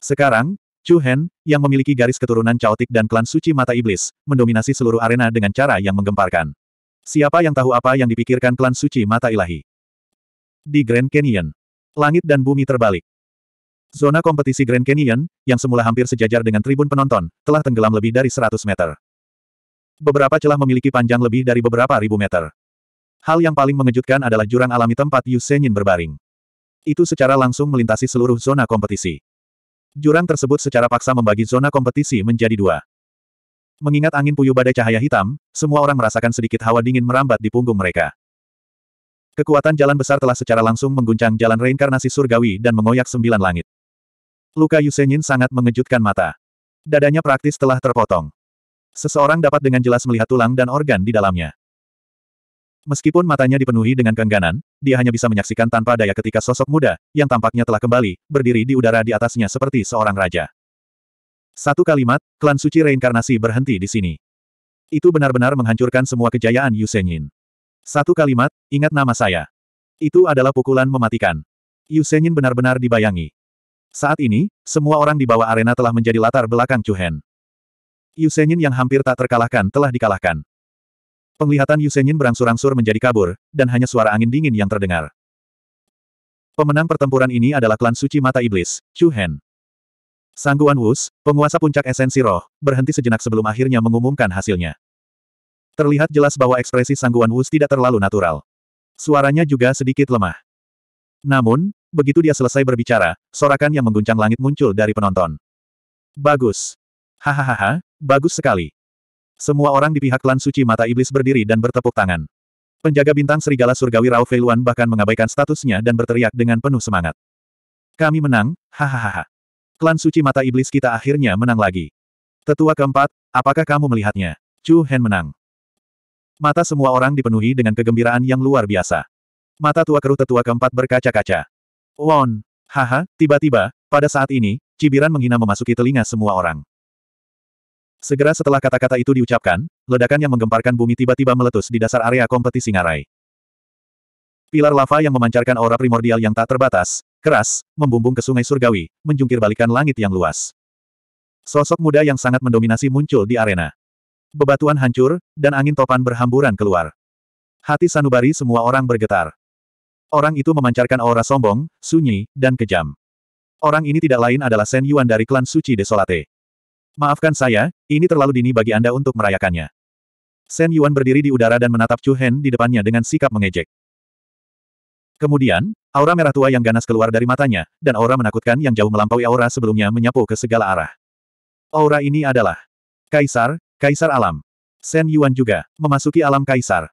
Sekarang, Chu Hen, yang memiliki garis keturunan Chaotic dan klan suci mata iblis, mendominasi seluruh arena dengan cara yang menggemparkan. Siapa yang tahu apa yang dipikirkan klan suci mata ilahi? Di Grand Canyon, langit dan bumi terbalik. Zona kompetisi Grand Canyon, yang semula hampir sejajar dengan tribun penonton, telah tenggelam lebih dari 100 meter. Beberapa celah memiliki panjang lebih dari beberapa ribu meter. Hal yang paling mengejutkan adalah jurang alami tempat Yu Senyin berbaring. Itu secara langsung melintasi seluruh zona kompetisi. Jurang tersebut secara paksa membagi zona kompetisi menjadi dua. Mengingat angin puyuh badai cahaya hitam, semua orang merasakan sedikit hawa dingin merambat di punggung mereka. Kekuatan jalan besar telah secara langsung mengguncang jalan reinkarnasi surgawi dan mengoyak sembilan langit. Luka Yusenyin sangat mengejutkan mata. Dadanya praktis telah terpotong. Seseorang dapat dengan jelas melihat tulang dan organ di dalamnya. Meskipun matanya dipenuhi dengan keengganan, dia hanya bisa menyaksikan tanpa daya ketika sosok muda, yang tampaknya telah kembali, berdiri di udara di atasnya seperti seorang raja. Satu kalimat, klan suci reinkarnasi berhenti di sini. Itu benar-benar menghancurkan semua kejayaan Yu Senyin. Satu kalimat, ingat nama saya. Itu adalah pukulan mematikan. Yu Senyin benar-benar dibayangi. Saat ini, semua orang di bawah arena telah menjadi latar belakang Chu Hen. Yu Senyin yang hampir tak terkalahkan telah dikalahkan. Penglihatan Yusenyin berangsur-angsur menjadi kabur, dan hanya suara angin dingin yang terdengar. Pemenang pertempuran ini adalah klan suci mata iblis, Chu Hen. Sangguan Wus, penguasa puncak esensi roh, berhenti sejenak sebelum akhirnya mengumumkan hasilnya. Terlihat jelas bahwa ekspresi Sangguan Wus tidak terlalu natural. Suaranya juga sedikit lemah. Namun, begitu dia selesai berbicara, sorakan yang mengguncang langit muncul dari penonton. Bagus. Hahaha, bagus sekali. Semua orang di pihak klan suci mata iblis berdiri dan bertepuk tangan. Penjaga bintang serigala surgawi Rao Feiluan bahkan mengabaikan statusnya dan berteriak dengan penuh semangat. Kami menang, hahaha. Klan suci mata iblis kita akhirnya menang lagi. Tetua keempat, apakah kamu melihatnya? Chu Hen menang. Mata semua orang dipenuhi dengan kegembiraan yang luar biasa. Mata tua keruh tetua keempat berkaca-kaca. Won, haha, tiba-tiba, pada saat ini, cibiran menghina memasuki telinga semua orang. Segera setelah kata-kata itu diucapkan, ledakan yang menggemparkan bumi tiba-tiba meletus di dasar area kompetisi ngarai. Pilar lava yang memancarkan aura primordial yang tak terbatas, keras, membumbung ke sungai surgawi, menjungkir balikan langit yang luas. Sosok muda yang sangat mendominasi muncul di arena. Bebatuan hancur, dan angin topan berhamburan keluar. Hati sanubari semua orang bergetar. Orang itu memancarkan aura sombong, sunyi, dan kejam. Orang ini tidak lain adalah Sen Yuan dari klan suci Desolate. Maafkan saya, ini terlalu dini bagi Anda untuk merayakannya. Sen Yuan berdiri di udara dan menatap Chu Hen di depannya dengan sikap mengejek. Kemudian, aura merah tua yang ganas keluar dari matanya, dan aura menakutkan yang jauh melampaui aura sebelumnya menyapu ke segala arah. Aura ini adalah Kaisar, Kaisar Alam. Sen Yuan juga, memasuki alam Kaisar.